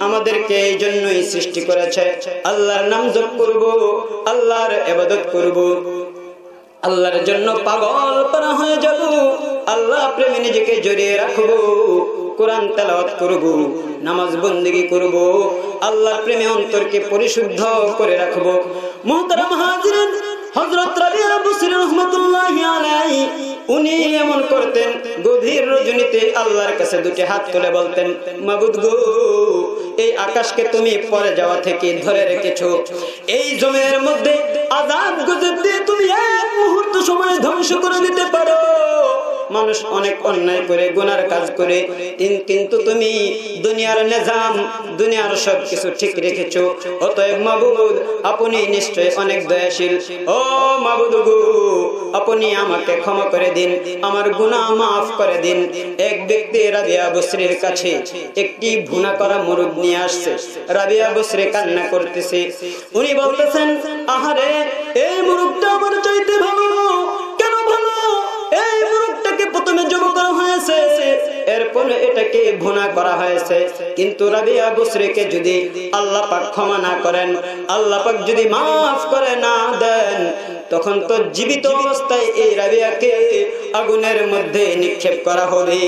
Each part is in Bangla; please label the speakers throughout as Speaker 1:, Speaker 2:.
Speaker 1: আমাদেরকে এই জন্যই সৃষ্টি করেছে। আল্লাহর নাম জপ করব, আল্লাহর এবাদত করব। আল্লাহর জন্য পাগল করা হয়ে যাব, আল্লাহ প্রেমে নিজেকে জড়িয়ে রাখব, কোরআন তেলাওয়াত করব, নামাজ বন্দিগি করব, আল্লাহর প্রেমে অন্তরকে পরিশুদ্ধ করে রাখব। মোহতারাম হাজিরেন, হযরত রাবিয়া বসরি রহমাতুল্লাহি আলাইহি উনি এমন করতেন, গভীর রজনীতে আল্লাহর কাছে দুটি হাত তুলে বলতেন, মাবুদ গো, এই আকাশকে তুমি পরে যাওয়া থেকে ধরে রেখেছো। এই জমির মধ্যে আজাব গজব দিয়ে তুমি এক মুহূর্ত সময় ধ্বংস করে দিতে পারো। মানুষ অনেক অন্যায় করে, গুনার কাজ করে। কিন্তু তুমি দুনিয়ার নিজাম, দুনিয়ার সব কিছু ঠিক রেখেছো। অতএব মাবুদ, আপনি নিশ্চয় অনেক দয়াশীল। ও মাবুদ গো, আপনি আমাকে ক্ষমা করে দিন, আমার গুনাহ মাফ করে দিন। এক ব্যক্তি রাবিয়া বসরির কাছে একটি ভুনা করা মুরগ নিয়ে আসছে। রাবিয়া বসরে কান্না করতেছে। উনি বলতেছেন, আহারে, এই মুরগটা আমার চাইতে ভালো। এই মুরগটাকে প্রথমে জব করা হয়েছে। এরপরে এটাকে ভুনা করা হয়েছে। কিন্তু রাবিয়া বসরিকে যদি আল্লাহ পাক ক্ষমা না করেন, আল্লাহ পাক যদি মাফ করে না দেন, তখন তো জীবিত অবস্থায় এই রাবিয়াকে আগুনের মধ্যে নিক্ষেপ করা হবে।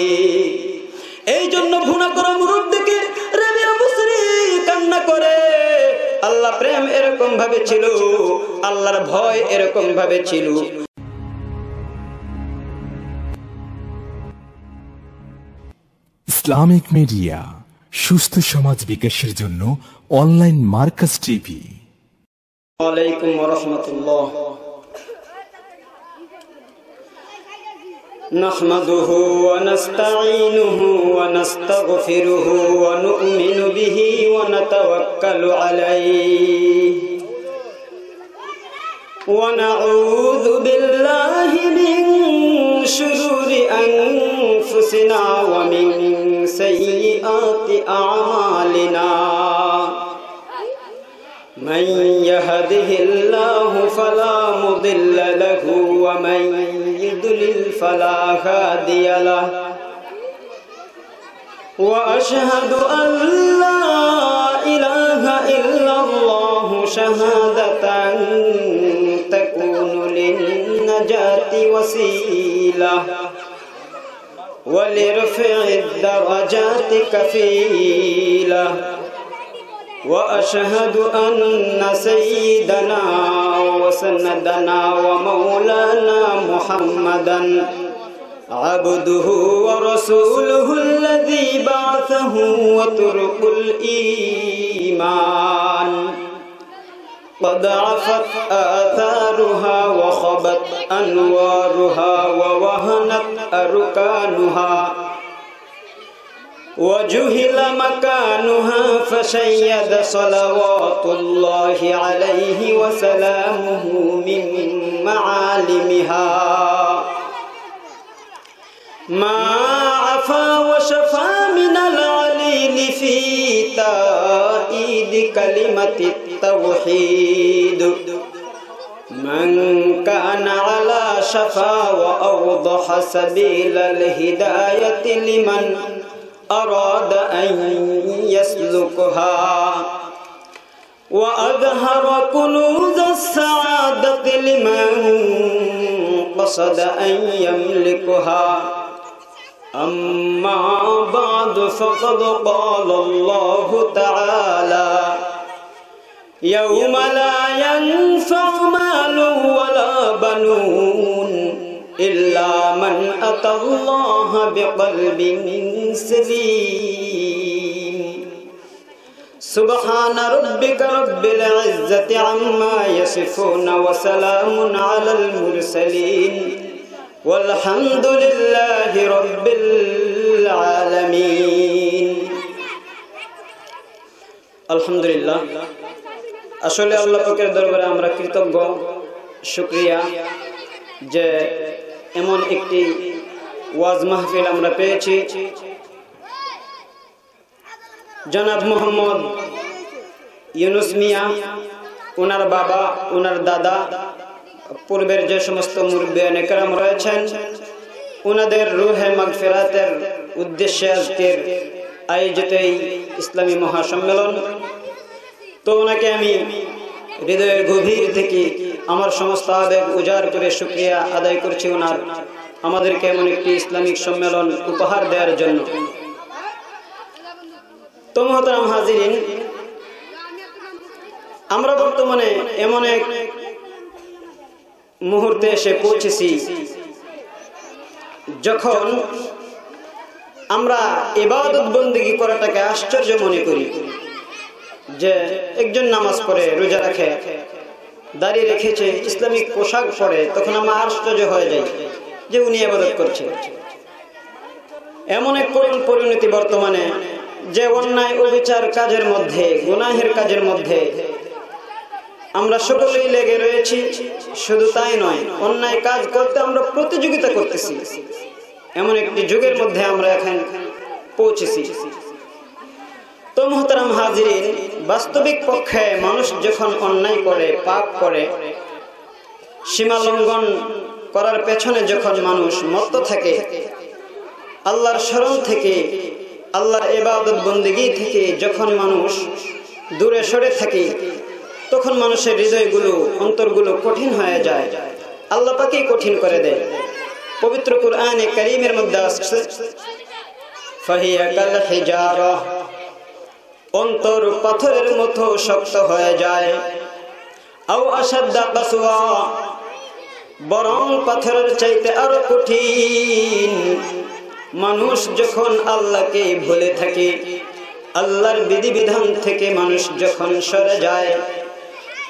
Speaker 1: এই জন্য ভুনা করা মুরগ দেখে রাবিয়া বসরি কান্না করে। আল্লাহ প্রেম এরকম ভাবে ছিল, আল্লাহর ভয় এরকম ভাবে ছিল।
Speaker 2: ইসলামিক মিডিয়া সুস্থ সমাজ বিকাশের জন্য অনলাইন মার্কাস টিভি
Speaker 1: ওয়ালাইকুম ওরহমতুল্লাহ نحمده ونستعينه ونستغفره ونؤمن به ونتوكل عليه ونعوذ بالله من شرور أنفسنا ومن سيئات أعمالنا. من يهده الله فلا مضل له ومن يضلل فلا هادي له. وأشهد أن لا إله إلا الله شهادة للنجاة وسيلة. ولرفع الدرجات كفيلة. وأشهد أن سيدنا وسندنا ومولانا محمدا عبده ورسوله الذي بعثه وترك الإيمان. قد عفت آثارها وخبت أنوارها ووهنت أركانها. وجهل مكانها فشيد صلوات الله عليه وسلامه من معالمها. ما عفا وشفى من العليل في تائيد كلمة التوحيد. من كان على شفا وأوضح سبيل الهداية لمن أراد أن يسلكها. وأظهر كنوز السعادة لمن قصد أن يملكها. أما بعد فقد قال الله تعالى يوم لا ينفع مال ولا بنون إلا من أتى الله بقلب سليم. سبحان ربك رب العزة عما يصفون وسلام على المرسلين. والحمد لله رب العالمين الحمد لله আসলে আল্লাহ পাকের দরবারে আমরা কৃতজ্ঞ শুক্রিয়া যে এমন একটি ওয়াজ মাহফিল আমরা পেয়েছি জনাব মোহাম্মদ ইউনুস মিয়া ওনার বাবা ওনার দাদা পূর্বের যে সমস্ত মুরব্বিয়ান রয়েছেন ওনাদের রুহে মাগফিরাতের উদ্দেশ্যে আজকের আয়োজিত এই ইসলামী মহাসম্মেলন। তো ওনাকে আমি হৃদয়ের গভীর থেকে আমার সমস্ত আবেগ উজাড় করে শুক্রিয়া আদায় করছি ওনার আমাদেরকে এমন একটি ইসলামিক সম্মেলন উপহার দেওয়ার জন্য। তো মহতারাম আমরা বর্তমানে এমন এক মুহূর্তে এসে পৌঁছেছি। যখন আমরা ইবাদত বন্দিগি করাটাকে আশ্চর্য মনে করি, যে একজন নামাজ পড়ে, রোজা রাখে, দাঁড়িয়ে রেখেছে ইসলামিক পোশাক পরে, তখন আমরা আশ্চর্য হয়ে যাই যে উনি আবাদত করছে এমন এক করুণ পরিণতি বর্তমানে যে অন্যায়, অবিচার কাজের মধ্যে, গুনাহের কাজের মধ্যে আমরা সকলেই লেগে রয়েছি, শুধু তাই নয়, অন্যায় কাজ করতে আমরা প্রতিযোগিতা করতেছি। এমন একটি যুগের মধ্যে আমরা এখন পৌঁছেছি। তো মোহতারাম হাজিরিন, বাস্তবিক পক্ষে মানুষ যখন অন্যায় করে, পাপ করে, সীমা লঙ্ঘন করার পেছনে যখন মানুষ মত্ত থাকে, আল্লাহর স্মরণ থেকে, আল্লাহর এবাদত বন্দিগি থেকে যখন মানুষ দূরে সরে থাকে তখন মানুষের হৃদয়গুলো, অন্তরগুলো কঠিন হয়ে যায়। আল্লাহ পাকেই কঠিন করে দেয়। পবিত্র কুরআনে করিমের মধ্যে আসছে অন্তর পাথরের মতো শক্ত হয়ে যায়। আও আসাদ্দা কাসওয়া, বরং পাথরের চাইতে আরও কঠিন। মানুষ যখন আল্লাহকে ভুলে থাকে, আল্লাহর বিধিবিধান থেকে মানুষ যখন সরে যায়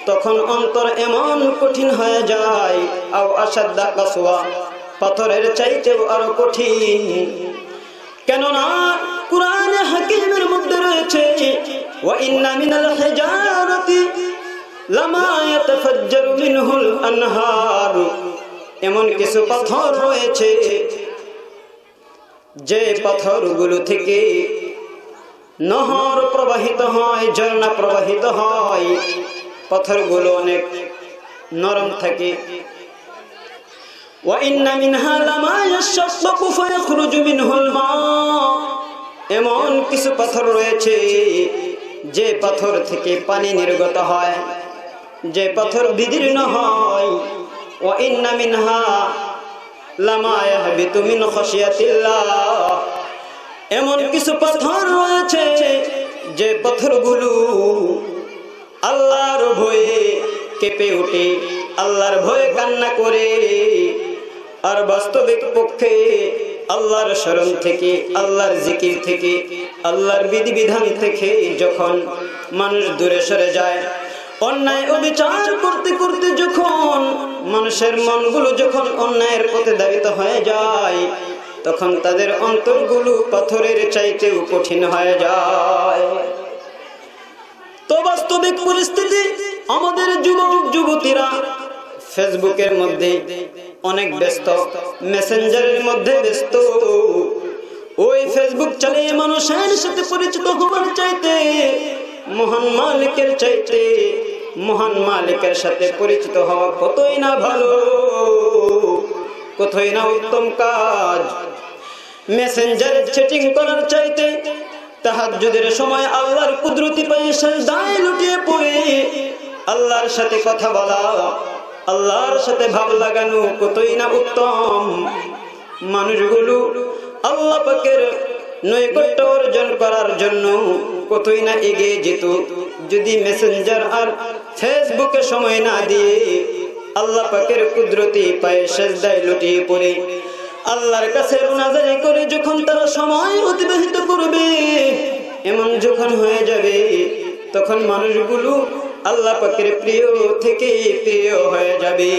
Speaker 1: তখন অন্তর এমন কঠিন হয়ে যায়, আও আসাদ্দা কাসওয়া পাথরের চাইতেও আরও কঠিন। কেননা কোরআনে হাকিমের মধ্যে রয়েছে ইন্না মিনাল হিজারাতি লামা ইয়াতাফাজ্জারু মিনহুল আনহার। এমন কিছু পাথর রয়েছে, যে পাথরগুলো থেকে নহর প্রবাহিত হয়, ঝর্ণা প্রবাহিত হয়। পাথরগুলো অনেক নরম থাকে। এমন কিছু পাথর রয়েছে যে পাথর থেকে পানি নির্গত হয়, যে পাথর বিদীর্ণ হয়। ও ইন্না মিনহা এমন কিছু পাথর রয়েছে যে পাথরগুলো আল্লাহর ভয়ে কেঁপে ওঠে আল্লাহর ভয়ে কান্না করে। আর বাস্তবিক পক্ষে আল্লাহর স্মরণ থেকে, আল্লাহর জিকির থেকে, আল্লাহর বিধিবিধান থেকে যখন মানুষ দূরে সরে যায়, অন্যায় অবিচার করতে করতে যখন মানুষের মনগুলো যখন অন্যায়ের পথে দাবিত হয়ে যায়, তখন তাদের অন্তরগুলো পাথরের চাইতেও কঠিন হয়ে যায়। তো বাস্তবিক পরিস্থিতি আমাদের যুবক যুবতীরা ফেসবুকের মধ্যে অনেক ব্যস্ত, মেসেঞ্জারের মধ্যে ব্যস্ত। ওই ফেসবুক চালিয়ে মানুষের সাথে পরিচিত হওয়ার চাইতে, মহান মালিকের চাইতে, মহান মালিকের সাথে পরিচিত হওয়া কতই না ভালো, কতই না উত্তম কাজ। মেসেঞ্জারে চ্যাটিং করার চাইতে তাহাজ্জুদের সময় আল্লাহর কুদরতি পায়ে সাজদায় লুটিয়ে পড়ে। আল্লাহর সাথে কথা বলা, আল্লাহর সাথে ভাব লাগানো কতই না উত্তম। মানুষগুলো আল্লাহ পাকের নৈকট্য অর্জন করার জন্য কতই না এগিয়ে যেত। যদি মেসেঞ্জার আর ফেসবুকে সময় না দিয়ে আল্লাহ পাকের কুদরতি পায়ে সাজদায় লুটিয়ে পড়ে আল্লাহর কাছে রোনাজারি করে যখন তারা সময় অতিবাহিত করবে, এমন যখন হয়ে যাবে, তখন মানুষগুলো আল্লাহ পাকের প্রিয় থেকে প্রিয় হয়ে যাবে।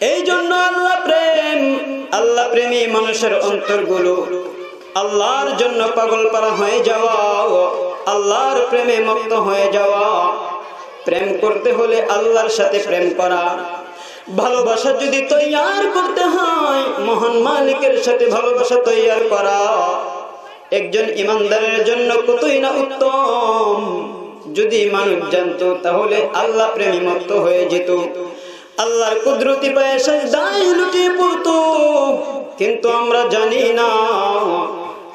Speaker 1: এই জন্য আল্লাহ প্রেম, আল্লাহ প্রেমী মানুষের অন্তরগুলো আল্লাহর জন্য পাগল পারা হয়ে যাওয়া, আল্লাহর প্রেমে মগ্ন হয়ে যাওয়া। প্রেম করতে হলে আল্লাহর সাথে প্রেম করা। ভালোবাসা যদি তৈয়ার করতে হয়, মহান মালিকের সাথে ভালোবাসা তৈয়ার করা। একজন ইমানদারের জন্য কতই না উত্তম। যদি মানুষ জানতো, তাহলে আল্লাহ প্রেমী মত হয়ে যেত। আল্লাহর কুদরতি পায়ে সাজদায় লুটিয়ে পড়তো। কিন্তু আমরা জানি না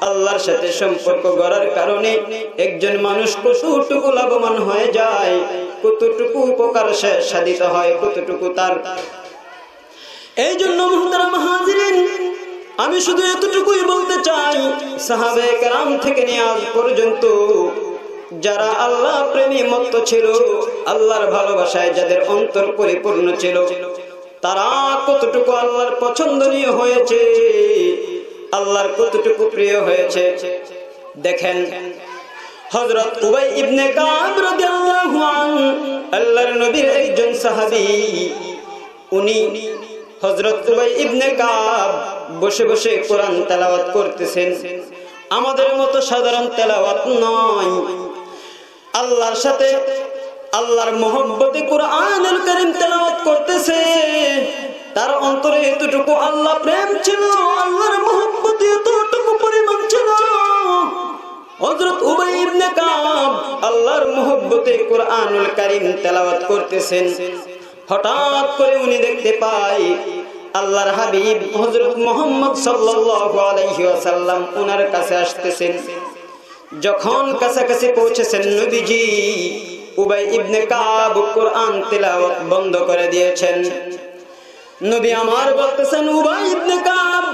Speaker 1: আল্লাহর সাথে সম্পর্ক গড়ার কারণে একজন মানুষ কতটুকু লাভবান হয়ে যায়, কতটুকু উপকার সাধিত হয়, কতটুকু তার। এই জন্য আমি শুধু এতটুকুই বলতে চাই, সাহাবে কেরাম থেকে নিয়ে আজ পর্যন্ত যারা আল্লাহ প্রেমী মত্ত ছিল, আল্লাহর ভালোবাসায় যাদের অন্তর পরিপূর্ণ ছিল, তারা কতটুকু আল্লাহর পছন্দনীয় হয়েছে আল্লাহর কতটুকু প্রিয় হয়েছে? দেখেন, হযরত উবাই ইবনে আল্লাহর নবীর একজন সাহাবী, উনি হযরত উবাই ইবনে কাব বসে বসে কোরআন তেলাওয়াত করতেছেন। আমাদের মতো সাধারণ তেলাওয়াত নয়। আল্লাহর সাথে আল্লাহর মোহব্বতে কোরআনুল কারীম তেলাওয়াত করতেছে। তার অন্তরে এতটুকু আল্লাহ প্রেম ছিল, আল্লাহর মোহব্বতে এতটুকু পরিমাণ ছিল। উবাই ইবনে কাব আল্লাহর তেলাওয়াত করতেছেন। হঠাৎ করে উনি দেখতে আল্লাহর হাবিব মুহাম্মদ কাছে আসতেছেন। যখন কাছাকাছি পৌঁছেছেন নবীজি, উবাই ইবনে কাব কোরআন তেলাওয়াত বন্ধ করে দিয়েছেন। নবী আমার বলতেছেন, উবাই ইবনে কাব,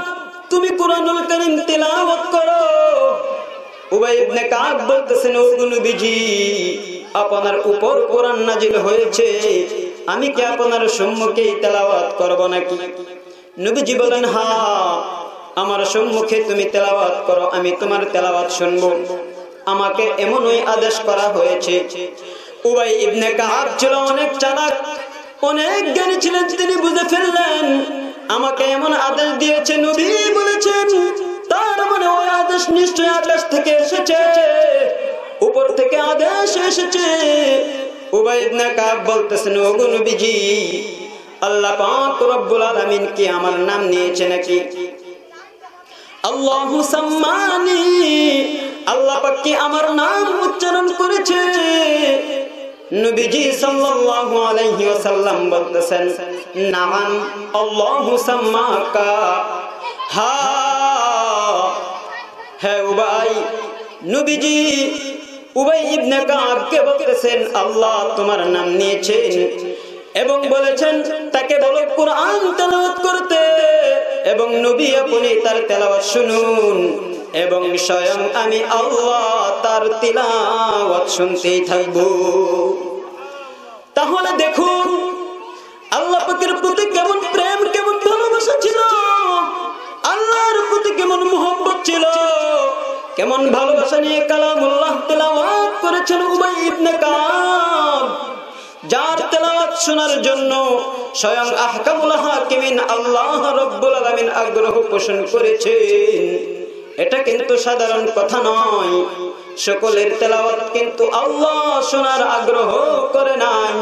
Speaker 1: তুমি কোরআনুল কারীম তেলাওয়াত করো। উবাই ইবনে কাব বলতেছেন, ও নবীজি, আপনার উপর কোরআন নাজিল হয়েছে, আমি কি আপনার সম্মুখে তেলাওয়াত করব নাকি? নবীজি বলেন, হা, আমার সম্মুখে তুমি তেলাওয়াত করো, আমি তোমার তেলাওয়াত শুনব। আমাকে এমনই আদেশ করা হয়েছে। উবাই ইবনে কাব ছিল অনেক চালাক। অনেক জ্ঞানী ছিলেন, তিনি বুঝে ফেললেন। আমাকে এমন আদেশ দিয়েছে, নবী বলেছেন, তার মানে ওই আদেশ নিশ্চয় আকাশ থেকে এসেছে, উপর থেকে আদেশ এসেছে। বলতেছেন, ওগো নবীজি, আল্লাহ পাক রব্বুল আলামিন কি আমার নাম নিয়েছে নাকি? আল্লাহু সাম্মানি, আল্লাহ পাক কি আমার নাম উচ্চারণ করেছে। নবীজি সাল্লাল্লাহু আলাইহি ওয়াসাল্লাম বলতেছেন, নামান আল্লাহু সাম্মাকা। হা হ্যাঁ উবাই, নবীজি উবাই ইবনে কাবকে বলতেছেন, আল্লাহ তোমার নাম নিয়েছেন এবং বলেছেন, তাকে বলো কোরআন তেলাওয়াত করতে এবং নবী আপনি তার তেলাওয়াত শুনুন। এবং স্বয়ং আমি আল্লাহ তার তিলাওয়াত শুনতেই থাকব। তাহলে দেখুন, আল্লাহ পাকের প্রতি কেমন প্রেম, কেমন ভালোবাসা ছিল। আল্লাহর প্রতি কেমন মোহব্বত ছিল। কেমন ভালোবাসা নিয়ে কালামুল্লাহ তেলাওয়াত করেছেন উবাই ইবনে কাব। যার তেলাওয়াত শোনার জন্য স্বয়ং আহকামুল হাকিমিন আল্লাহ রব্বুল আলামিন আগ্রহ পোষণ করেছেন। এটা কিন্তু সাধারণ কথা নয়। সকলের তেলাওয়াত কিন্তু আল্লাহ শোনার আগ্রহ করে নাই।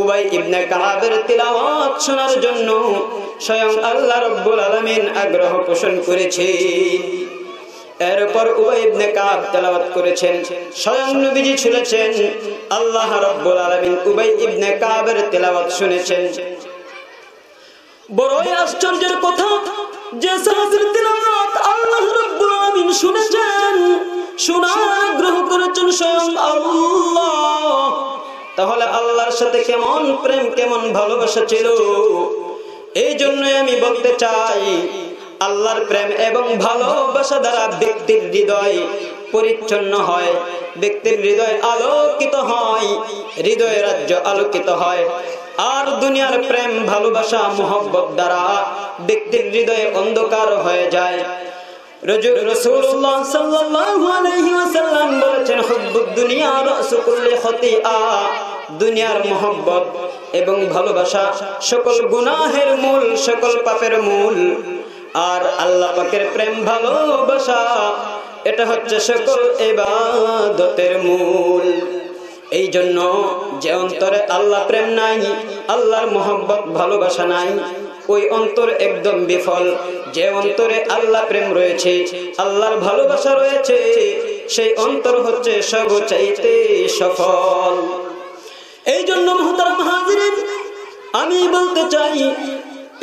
Speaker 1: উবাই ইবনে কাবের তিলাওয়াত শোনার জন্য স্বয়ং আল্লাহ রব্বুল আলামিন আগ্রহ পোষণ করেছে। এরপর উবাই ইবনে কাব তেলাওয়াত করেছেন। স্বয়ং নবীজি শুনেছেন, আল্লাহ রব্বুল আলামিন উবাই ইবনে কাবের তেলাওয়াত শুনেছেন। বড়ই আশ্চর্যের কথা যে তেলাওয়াত আল্লাহ রব্বুল আলামিন শুনেছেন, শোনার আগ্রহ করেছেন স্বয়ং আল্লাহ। তাহলে আল্লাহর সাথে কেমন প্রেম, কেমন ভালোবাসা ছিল? এই জন্যই আমি বলতে চাই, আল্লাহর প্রেম এবং ভালোবাসা দ্বারা ব্যক্তির হৃদয় পরিচ্ছন্ন হয়, ব্যক্তির হৃদয় আলোকিত হয়, হৃদয় রাজ্য আলোকিত হয়। আর দুনিয়ার প্রেম, ভালোবাসা, মোহব্বত দ্বারা ব্যক্তির হৃদয়ে অন্ধকার হয়ে যায়। দুনিয়ার এবং ভালোবাসা সকল গুনাহের মূল, সকল পাপের মূল। আর আল্লাহ পাকের প্রেম, ভালোবাসা, এটা হচ্ছে সকল এবাদতের মূল। এই জন্য যে অন্তরে আল্লাহ প্রেম নাই, আল্লাহর মোহব্বত, ভালোবাসা নাই, ওই অন্তর একদম বিফল। যে অন্তরে আল্লাহ প্রেম রয়েছে, আল্লাহর ভালোবাসা রয়েছে, সেই অন্তর হচ্ছে সর্বচাইতে সফল। এই জন্য মহতার হাজিরিন আমি বলতে চাই,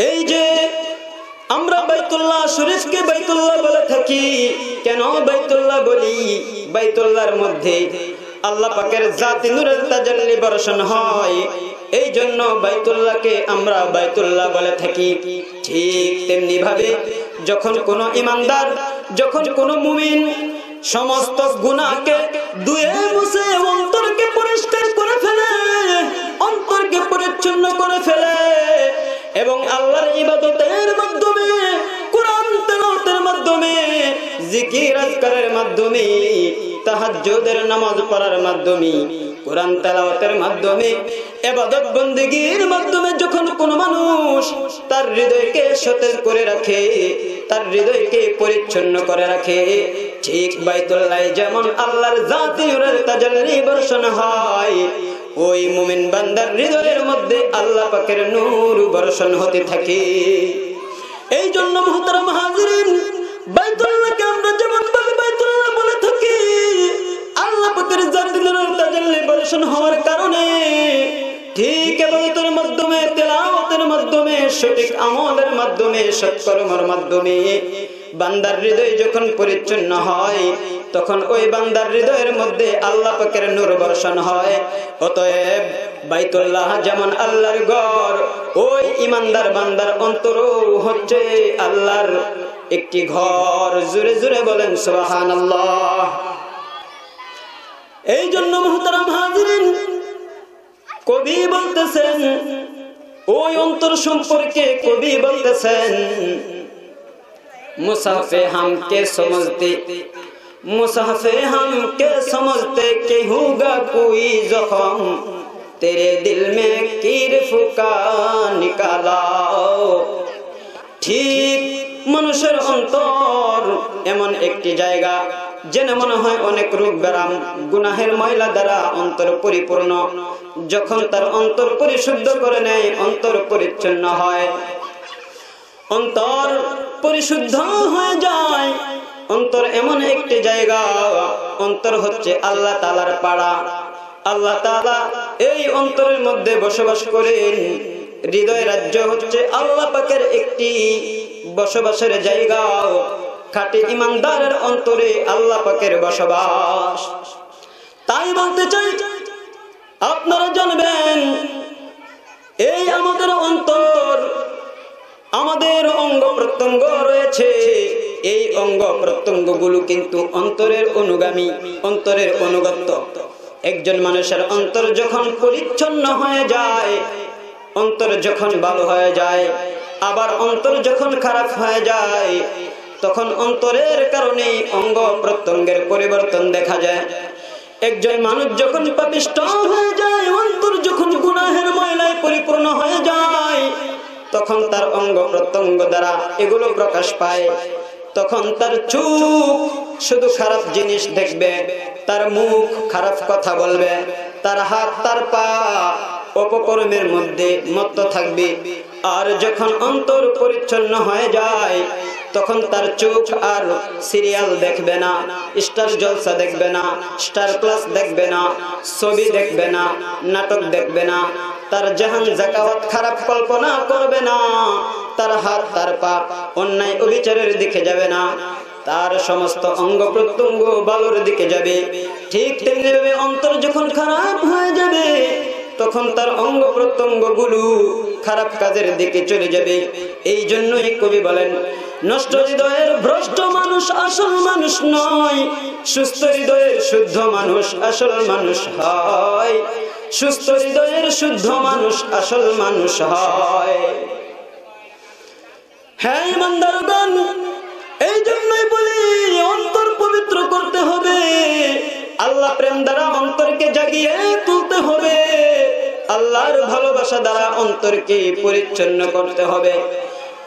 Speaker 1: এই যে আমরা বাইতুল্লাহ শরীফকে বাইতুল্লাহ বলে থাকি, কেন বাইতুল্লাহ বলি? বাইতুল্লাহর মধ্যে আল্লাহ পাকের জাতি নূরের তাজাল্লি বর্ষণ হয়। এই জন্য বাইতুল্লাহকে আমরা বাইতুল্লাহ বলে থাকি। ঠিক তেমনি ভাবে যখন কোন ইমানদার, যখন কোন মুমিন সমস্ত গুনাহকে দুয়ে মুছে অন্তরকে পরিষ্কার করে ফেলে, অন্তরকে পরিচ্ছন্ন করে ফেলে এবং আল্লাহর ইবাদতের মাধ্যমে জিকির আজকারের মাধ্যমে, তাহাজ্জুদের নামাজ পড়ার মাধ্যমে, কোরআন তেলাওয়াতের মাধ্যমে, এবাদত বন্দীগীর মাধ্যমে যখন কোন মানুষ তার হৃদয়কে সতেজ করে রাখে, তার হৃদয়কে পরিচ্ছন্ন করে রাখে, ঠিক বাইতুল্লাহ যেমন আল্লাহর জাতি তাজাল্লি বর্ষণ হয়, ওই মুমিন বান্দার হৃদয়ের মধ্যে আল্লাহ পাকের নূর বর্ষণ হতে থাকে। এই জন্য মহাতারা হাজরিন যেমন হওয়ার কারণে ঠিক মাধ্যমে সঠিক মাধ্যমে বান্দার হৃদয় যখন পরিচ্ছন্ন হয়, তখন ওই বান্দার হৃদয়ের মধ্যে আল্লাহ পাকের নূর বর্ষণ হয়। অতএব বাইতুল্লাহ যেমন আল্লাহর ঘর, ওই ইমানদার বান্দার অন্তর হচ্ছে আল্লাহর একটি ঘর জুড়ে জুড়ে বলেন সুবাহান এই জন্য মহতারাম হাজিরেন, কবি বলতেছেন, ওই অন্তর সম্পর্কে কবি বলতেছেন, মুসাফে হামকে সমজতে মুসাফে হামকে সমজতে কে হুগা কুই জখম, তেরে দিল মে কির ফুকা নিকালাও। ঠিক মানুষের অন্তর এমন একটি জায়গা যেন মনে হয় অনেক রোগ ব্যারাম, গুনাহের ময়লা দ্বারা অন্তর পরিপূর্ণ। যখন তার অন্তর পরিশুদ্ধ করে নেয়, অন্তর পরিচ্ছন্ন হয়। অন্তর পরিশুদ্ধ হয়ে যায়। অন্তর এমন একটি জায়গা, অন্তর হচ্ছে আল্লাহ তালার পাড়া। আল্লাহ তালা এই অন্তরের মধ্যে বসবাস করেন। হৃদয় রাজ্য হচ্ছে আল্লাহ পাকের একটি বসবাসের জায়গা। খাটি ইমানদারের অন্তরে আল্লাহ পাকের বসবাস। তাই বলতে চাই, আপনারা জানবেন, এই আমাদের অন্তর, আমাদের অঙ্গ প্রত্যঙ্গ রয়েছে। এই অঙ্গ প্রত্যঙ্গগুলো কিন্তু অন্তরের অনুগামী, অন্তরের অনুগত্য। একজন মানুষের অন্তর যখন পরিচ্ছন্ন হয়ে যায় অন্তর যখন ভালো হয়ে যায়, আবার অন্তর যখন খারাপ হয়ে যায়, তখন অন্তরের কারণে অঙ্গ প্রত্যঙ্গের পরিবর্তন দেখা যায়। একজন মানুষ যখন পাপিষ্ট হয়ে যায়, অন্তর যখন গুনাহের ময়লায় পরিপূর্ণ হয়ে যায়, তখন তার অঙ্গ প্রত্যঙ্গ দ্বারা এগুলো প্রকাশ পায়। তখন তার চোখ শুধু খারাপ জিনিস দেখবে, তার মুখ খারাপ কথা বলবে, তার হাত, তার পা অপকর্মের মধ্যে মত্ত থাকবে। আর যখন অন্তর পরিচ্ছন্ন হয়ে যায়, তখন তার চোখ আর সিরিয়াল দেখবে না, স্টার জলসা দেখবে না, স্টার প্লাস দেখবে না, ছবি দেখবে না, নাটক দেখবে না, তার জাহান জাকাওয়াত খারাপ কল্পনা করবে না, তার হাত, তার পা অন্যায় অবিচারের দিকে যাবে না, তার সমস্ত অঙ্গ প্রত্যঙ্গ বালোর দিকে যাবে। ঠিক তেমনি ভাবে অন্তর যখন খারাপ হয়ে যাবে তখন তার অঙ্গ প্রত্যঙ্গগুলো খারাপ কাজের দিকে চলে যাবে। এই জন্যই কবি বলেন, নষ্ট হৃদয়ের ভ্রষ্ট মানুষ আসল মানুষ নয়, সুস্থ হৃদয়ের শুদ্ধ মানুষ আসল মানুষ হয়। সুস্থ হৃদয়ের শুদ্ধ মানুষ আসল মানুষ হয়। হ্যাঁ ইমানদারগণ, এই জন্যই বলি, অন্তর পবিত্র করতে হবে। আল্লাহ প্রেম দ্বারা অন্তরকে জাগিয়ে তুলতে হবে। আল্লাহর ভালোবাসা দ্বারা অন্তরকে পরিচ্ছন্ন করতে হবে।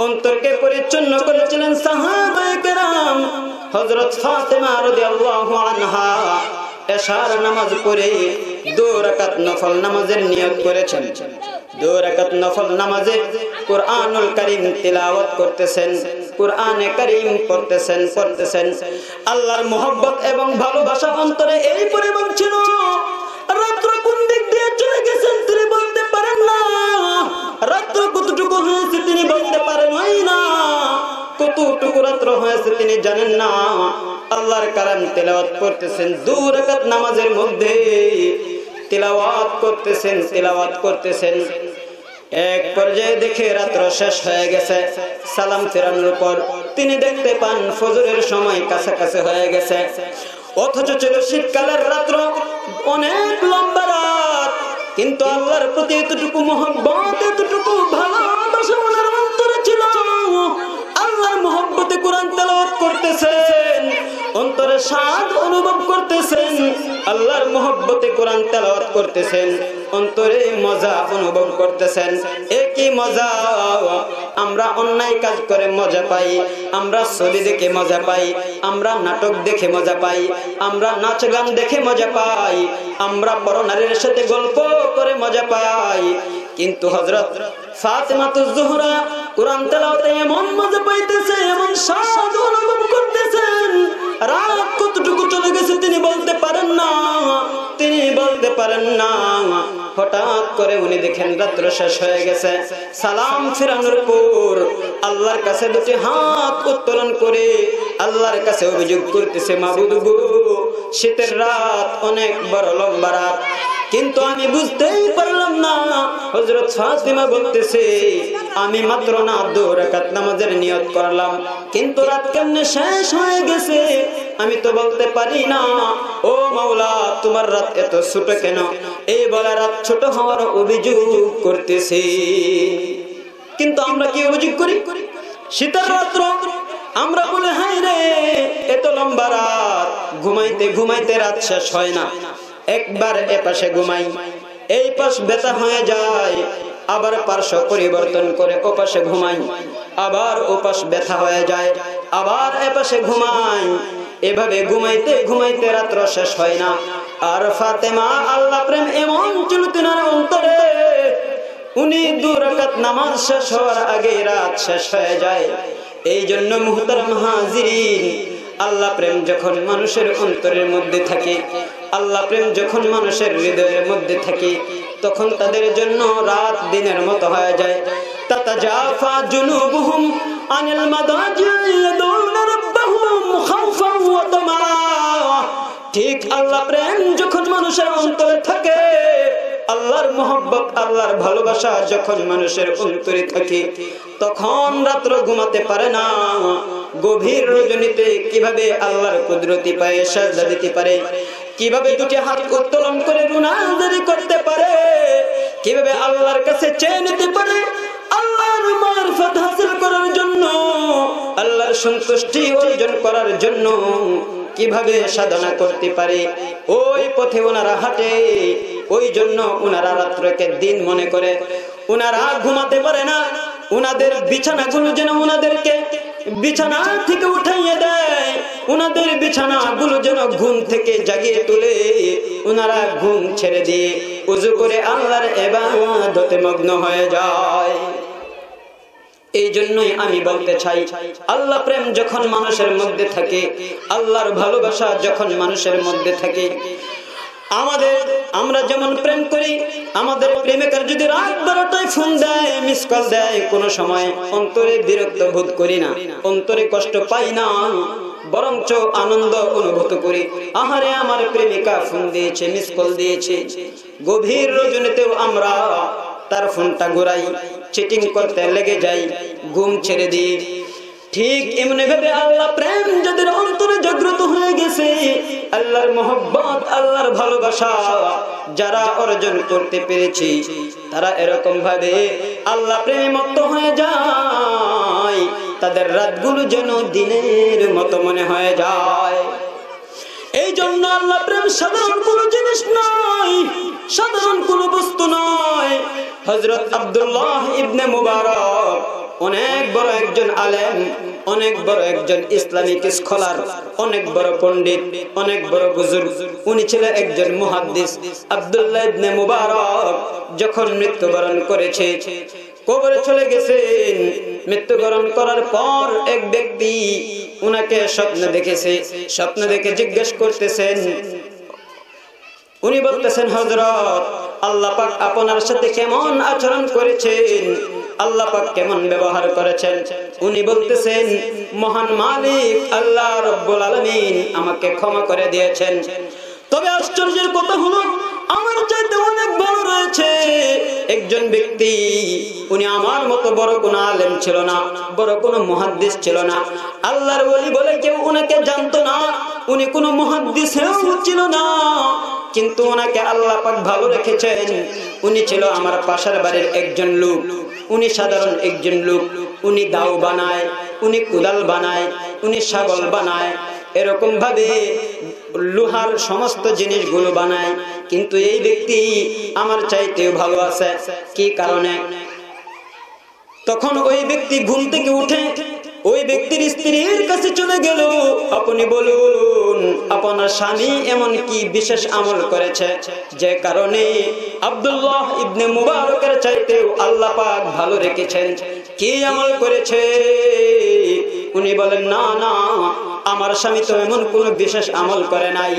Speaker 1: অন্তরকে পরিচ্ছন্ন করেছিলেন সাহাবায়ে হজরত ফাতেমা রাদিয়াল্লাহু আনহা এশার নামাজ পড়ে দু রাকাত নফল নামাজের নিয়ত করেছেন। নফল নামাজে কারীম তিলাওয়াত করতেছেন কারীম পড়তেছেন পড়তেছেন। আল্লাহর মোহব্বত এবং ভালোবাসা অন্তরে এই পরিমাণ ছিল। রাত্র কোন দিক দিয়ে চলে গেছেন তিনি বলতে পারেন না। রাত্র কতটুকু হয়েছে তিনি বলতে পারেন না। কতটুকু রাত্র হয়েছে তিনি জানেন না। আল্লাহর কালাম তেলাওয়াত করতেছেন দু রাকাত নামাজের মধ্যে। তেলাওয়াত করতেছেন তেলাওয়াত করতেছেন। এক পর্যায়ে দেখে রাত্র শেষ হয়ে গেছে, সালাম ফেরানোর পর তিনি দেখতে পান ফজরের সময় কাছাকাছি হয়ে গেছে। অথচ ছিল শীতকালের রাত্র, অনেক লম্বা রাত। কিন্তু আল্লাহর প্রতি এতটুকু মহব্বত, এতটুকু ভালোবাসা ওনার অন্তরে ছিল। আল্লাহর মহব্বতে কোরআন তেলাওয়াত করতেছেন। স্বাদ অনুভব করতেছেন, আল্লাহর মহব্বতে কোরআন তেলাওয়াত করতেছেন, অন্তরে মজা অনুভব করতেছেন। একই মজা, আমরা অন্যায় কাজ করে মজা পাই, আমরা ছবি দেখে মজা পাই, আমরা নাটক দেখে মজা পাই, আমরা নাচ গান দেখে মজা পাই, আমরা বড় নারীর সাথে গল্প করে মজা পাই। কিন্তু হজরত তিনি বলতে পারেন না, তিনি বলতে পারেন না। হঠাৎ করে উনি দেখেন রাত্র শেষ হয়ে গেছে। সালাম ফিরানোর পর আল্লাহর কাছে দুটি হাত উত্তোলন করে আল্লাহর কাছে অভিযোগ করতেছে, মাবুদ শীতের রাত অনেক বড় লম্বা রাত। কিন্তু আমি বুঝতেই পারলাম না। হজরত ফাতিমা বলতেছে, আমি মাত্র না দু রাকাত নামাজের নিয়ত করলাম, কিন্তু রাত কেমনে শেষ হয়ে গেছে? আমি তো বলতে পারি না। ও মাওলা, তোমার রাত এত ছোট কেন? এই বলা রাত ছোট হওয়ার অভিযোগ করতেছে। কিন্তু আমরা কি অভিযোগ করি? শীতের রাত্র আমরা বলে হাই রে, এত লম্বা রাত, ঘুমাইতে ঘুমাইতে রাত শেষ হয় না। একবার এ পাশে ঘুমাই। এই পাশ বেতা হয়ে যায়, আবার পার্শ্ব পরিবর্তন করে ও পাশে ঘুমাই। আবার ও পাশ ব্যথা হয়ে যায়, আবার এ পাশে ঘুমাই। এভাবে ঘুমাইতে ঘুমাইতে রাত্র শেষ হয় না। আর ফাতেমা আল্লাহ প্রেম এমন ছিল তিনার অন্তরে, উনি দু রাকাত নামাজ শেষ হওয়ার আগে রাত শেষ হয়ে যায়। এই জন্য মুহতারাম হাজিরিন, আল্লাহ প্রেম যখন মানুষের অন্তরের মধ্যে থাকে আল্লাহ প্রেম যখন মানুষের হৃদয়ের মধ্যে থাকে, তখন তাদের জন্য রাত দিনের মতো হয়ে যায়। তাতাজাফা জুনুবুহুম আনিল মাদাজি ইয়াদউনা রাব্বাহুম খাওফান ওয়া তামা। ঠিক আল্লাহ প্রেম যখন মানুষের অন্তরে থাকে, আল্লাহর মোহব্বত, আল্লাহর ভালোবাসা যখন মানুষের অন্তরে থাকে, তখন রাত্র ঘুমাতে পারে না। গভীর রজনীতে কীভাবে আল্লাহর কুদরতি পায়ে সাজদা দিতে পারে? কীভাবে দুটি হাত উত্তোলন করে গুনাহগারি করতে পারে? কীভাবে আল্লাহর কাছে চেয়ে নিতে পারে? আল্লাহর মারফত হাসিল করার জন্য, আল্লাহর সন্তুষ্টি অর্জন করার জন্য কীভাবে সাধনা করতে পারে? ওই পথে ওনারা হাঁটে, ওই জন্য ওনারা রাত্রকে দিন মনে করে। ওনারা ঘুমাতে পারে না। ওনাদের বিছানাগুলো যেন ওনাদেরকে বিছানা থেকে উঠাইয়ে দেয়। ওনাদের বিছানাগুলো যেন ঘুম থেকে জাগিয়ে তুলে। ওনারা ঘুম ছেড়ে দিয়ে উজু করে আল্লাহর এবাদতে মগ্ন হয়ে যায়। এই জন্যই আমি বলতে চাই, আল্লাহ প্রেম যখন মানুষের মধ্যে থাকে, আল্লাহর ভালোবাসা যখন মানুষের মধ্যে থাকে আমাদের, আমরা যেমন প্রেম করি, আমাদের প্রেমিকার যদি রাত বারোটায় ফোন দেয় মিস কল দেয় সময় অন্তরে বিরক্ত বোধ করি না, অন্তরে কষ্ট পাই না, বরঞ্চ আনন্দ অনুভূত করি। আহারে, আমার প্রেমিকা ফোন দিয়েছে মিস কল দিয়েছে। গভীর রজনীতেও আমরা তার ফোনটা ঘুরাই চিটিং করতে লেগে যাই, ঘুম ছেড়ে দিই। ঠিক এমনি ভাবে আল্লাহ প্রেম যাদের অন্তরে জাগ্রত হয়ে গেছে, আল্লাহর মোহব্বত, আল্লাহর ভালোবাসা যারা অর্জন করতে পেরেছি, তারা এরকম ভাবে আল্লাহ প্রেমে মত্ত হয়ে যায়, তাদের রাতগুলো যেন দিনের মতো মনে হয়ে যায়। এই জন্য আল্লাহ প্রেম সাধারণ কোনো জিনিস নয়, সাধারণ কোনো বস্তু নয়। হজরত আব্দুল্লাহ ইবনে মুবারক অনেক বড় একজন আলেম, অনেক বড় একজন ইসলামিক স্কলার, অনেক বড় পণ্ডিত, অনেক বড় বুজুর্গ। উনি ছিলেন একজন মুহাদ্দিস। আব্দুল্লাহ ইবনে মুবারক যখন মৃত্যুবরণ করেছে কবরে চলে গেছেন মৃত্যুবরণ করার পর এক ব্যক্তি উনাকে স্বপ্ন দেখেছে, স্বপ্ন দেখে জিজ্ঞেস করতেছেন, উনি বলতেছেন হজরত আল্লাহ পাক আপনার সাথে কেমন আচরণ করেছেন? আল্লাহ পাক কেমন ব্যবহার করেছেন? উনি বলতেছেন, মহান মালিক আল্লাহ রব্বুল আলামিন আমাকে ক্ষমা করে দিয়েছেন। তবে আশ্চর্যের কথা হলো আমার চাইতে অনেক ভালো রয়েছে। একজন ব্যক্তি, উনি আমার মতো বড় কোন আলেম ছিল না, বড় কোন মহাদ্দিস ছিল না। আল্লাহর ওলি বলে কেউ উনাকে জানতো না, উনি কোন মহাদ্দিস ছিল না। কিন্তু ওনাকে আল্লাহ পাক ভালো রেখেছেন। উনি ছিল আমার পাশের বাড়ির একজন লোক। উনি সাধারণ একজন লোক। উনি দাও বানায়, উনি কুদাল বানায়, উনি ছাগল বানায়। এরকম ভাবে লোহার সমস্ত জিনিসগুলো বানায়। কিন্তু এই ব্যক্তি আমার চাইতেও ভালো আছে। কি কারণে? তখন ওই ব্যক্তি ঘুম থেকে উঠে ওই ব্যক্তির স্ত্রীর কাছে চলে গেল। আপনি বলুন, আপনার স্বামী এমন কি বিশেষ আমল করেছে? যে কারণে আব্দুল্লাহ ইবনে মুবারকের চাইতেও আল্লাহ পাক ভালো রেখেছেন। কি আমল করেছে? উনি বলেন, না না, আমার স্বামী তো এমন কোন বিশেষ আমল করে নাই।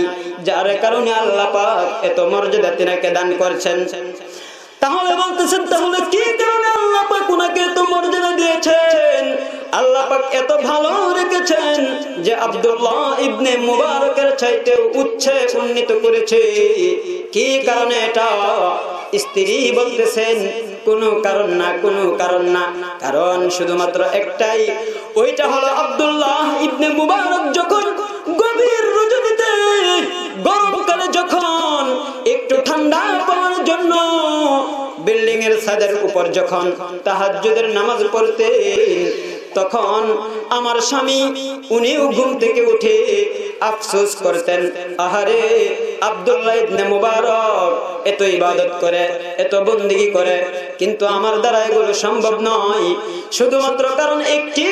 Speaker 1: যার কারণে আল্লাহ পাক এত মর্যাদা তিনাকে দান করছেন। তাহলে বলতেছেন, তাহলে কি কারণে আল্লাহ পাক উনাকে এত মর্যাদা দিয়েছেন? আল্লাহ পাক এত ভালো রেখেছেন যে আব্দুল্লাহ ইবনে মুবারকের চাইতে উচ্ছে উন্নীত করেছে। কি কারণে এটা? স্ত্রী বলতেছেন, কোনো কারণ না, কোনো কারণ না। কারণ শুধুমাত্র একটাই। ওইটা হলো আব্দুল্লাহ ইবনে মুবারক যখন গভীর গরমকালে যখন একটু ঠান্ডা পাওয়ার জন্য বিল্ডিং এর ছাদের উপর যখন তাহাজ্জুদের নামাজ পড়তে, তখন আমার স্বামী উনিও ঘুম থেকে উঠে আফসোস করতেন, আহারে আব্দুল্লাহ এত ইবাদত করে, এত বন্দিগি করে, কিন্তু আমার দ্বারা এগুলো সম্ভব নয়। শুধুমাত্র কারণ একটি,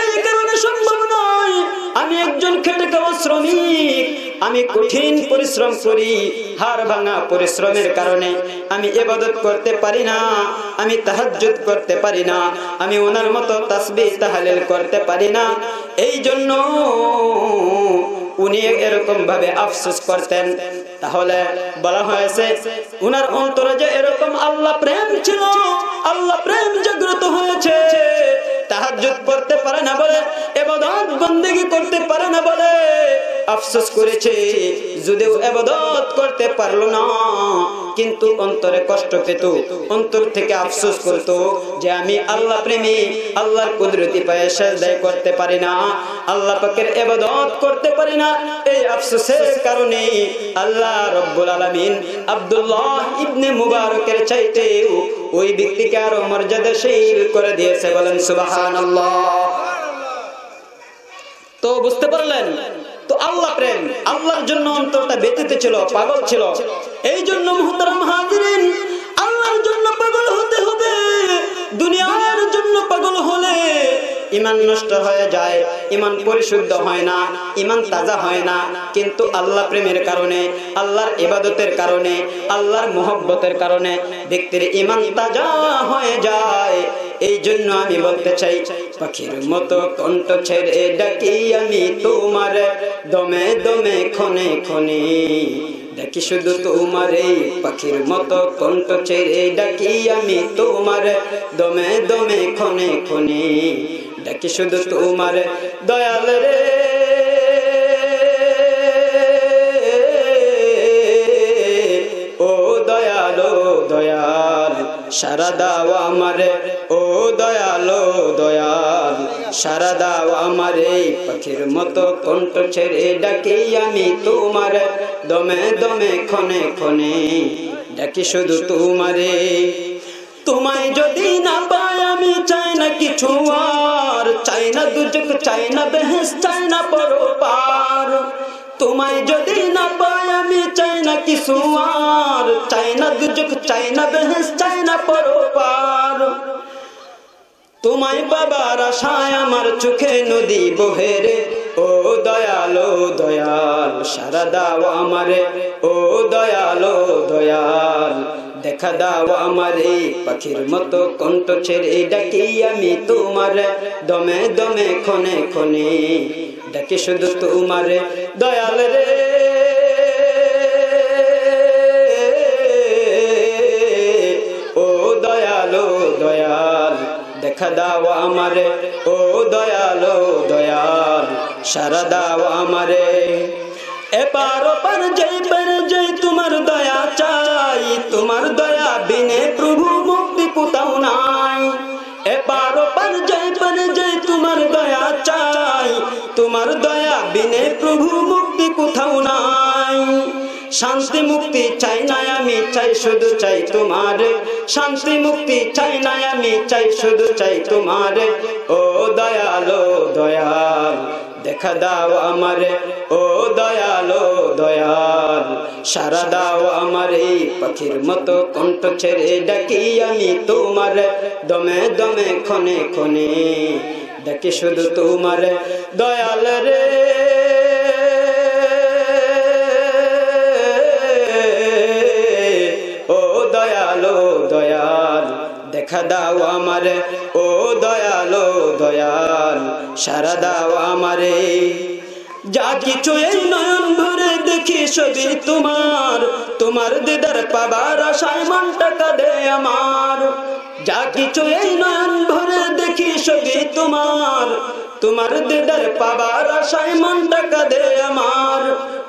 Speaker 1: এই কারণে সম্ভব নয় আমি একজন খেটে খাওয়া শ্রমিক। আমি কঠিন পরিশ্রম করি হার ভাঙা পরিশ্রমের কারণে। আমি এবাদত করতে পারি না, আমি তাহাজ করতে পারি না, আমি ওনার মতো তাসবিহ তাহলিল করতে পারি না। এই জন্য উনি এরকম ভাবে আফসোস করতেন। তাহলে বলা হয়েছে, উনার অন্তরে যে এরকম আল্লাহ প্রেম ছিল, আল্লাহ প্রেম জাগ্রত হয়েছে, তাহাজ্জুদ করতে পারে না বলে, এবাদত বন্দেগী করতে পারে না বলে আফসোস করেছে। যদিও এবাদত করতে পারল না কিন্তু অন্তরে কষ্ট পেত। অন্তর থেকে আফসোস করত যে আমি আল্লাহ প্রেমী, আল্লাহর কুদরতি পায়ে সেজদায় করতে পারি না। আল্লাহ পাকের এবাদত করতে পারি না। এই আফসোসের কারণে আল্লাহ রব্বুল আলামিন আব্দুল্লাহ ইবনে মুবারকের চাইতে ওই ব্যক্তিকে আরও মর্যাদাশীল করে দিয়েছে বলেন সুবহানাল্লাহ। তো বুঝতে পারলেন? তো আল্লাহ প্রেম। আল্লাহর জন্য অন্তরটা বেঁচেতে ছিল, পাগল ছিল। এই জন্য মুহতারাম হাজিরিন, আল্লাহর জন্য পাগল হতে হবে। দুনিয়ার জন্য পাগল হলে ইমান নষ্ট হয়ে যায়, ইমান পরিশুদ্ধ হয় না, ইমান তাজা হয় না। কিন্তু আল্লাহ প্রেমের কারণে, আল্লাহর ইবাদতের কারণে, আল্লাহর মোহব্বতের কারণে ব্যক্তির ইমান তাজা হয়ে যায়। এই জন্য আমি বলতে চাই, পাখির মতো কণ্ঠ ছেড়ে ডাকি আমি তোমার দমে দমে, ক্ষণে ক্ষণে। ডাকি শুধু তোমার পাখির মতো কণ্ঠ ছেড়ে ডাকি আমি তোমার দমে দমে, ক্ষণে ক্ষণে। ডাকি শুধু তোমার দয়াল রে। ও দয়ালো দয়াল, সারা দাও আমারে। ও দয়ালো দয়াল, সারা দাও আমারে। পাখির মতো কণ্ঠ ছেড়ে ডাকি আমি তোমার। দমে দমে, ক্ষণে ক্ষণে ডাকি শুধু তোমারে। তোমায় যদি না পাই, আমি চাই না কিছু আর। চাই না দুজক চাই না বেহেস, চাই না পরো পার তোমায় যদি না পাই, আমি চাই না কিছু আর। চাই না দুজক চাই না বেহেস, চাই না পরো পার তোমায় বাবার আশায় আমার চোখে নদী বহেরে ও দয়ালো দয়াল, সারা দাও আমারে। ও দয়ালো দয়াল দেখা দাও আমার এই পাখির মতো কণ্ঠ ছেড়ে ডাকি আমি তোমার দমে দমে খনে খনে ডাকি শুধু তোমার দয়াল রে ও দয়াল ও দয়াল দেখা দাও আমার ও দয়াল ও দয়াল সারা দাও আমারে এপার ওপার যাই পার যাই তোমার দয়া চাই, তোমার দয়া বিনে প্রভু মুক্তি কোথাও নাই। এপার ওপার যাই পার যাই তোমার দয়া চাই, তোমার দয়া বিনে প্রভু মুক্তি কোথাও নাই। শান্তি মুক্তি চাই না আমি, চাই শুধু চাই তোমার। শান্তি মুক্তি চাই না আমি, চাই শুধু চাই তোমার। ও দয়ালো দয়াল দেখা দাও আমারে, ও দয়ালো দয়াল। সারা দাও আমার, এই পাখির মতো কণ্ঠ ছেড়ে ডাকি আমি তোমার। দমে দমে ক্ষণে ক্ষণে ডাকি শুধু তোমার। দয়াল রে। ও দয়ালো দয়াল। দেখা দাও আমারে, ও দয়ালো দয়াল, সারা দাও আমারে। যা কিছু এই নয়ন ভরে দেখি, সবই তোমার। তোমার দিদার পাবার আশায় মন টাকা দে আমার। যা কিছু এই নয়ন ভরে দেখি, সবই তোমার। তোমার দিদার পাবার আশায় মনটা কাঁদে আমার।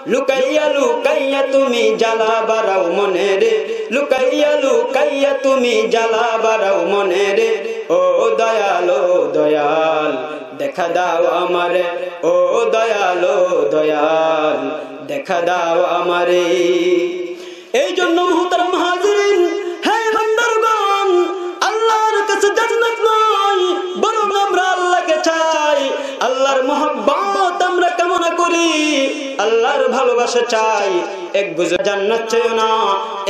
Speaker 1: লুকাইয়া লুকাইয়া তুমি জ্বালা বাড়াও মনে রে। লুকাইয়া লুকাইয়া তুমি জ্বালা বাড়াও মনে রে। ও দয়ালো দয়াল, দেখা দাও আমারে। ও দয়ালো দয়াল, দেখা দাও আমারে। এই জন্য মুহতারাম হাজিরিন মোহাব্বত আমরা কামনা করি। আল্লাহর ভালোবাসা চাই। এক বুঝে জান্নাত চাই না,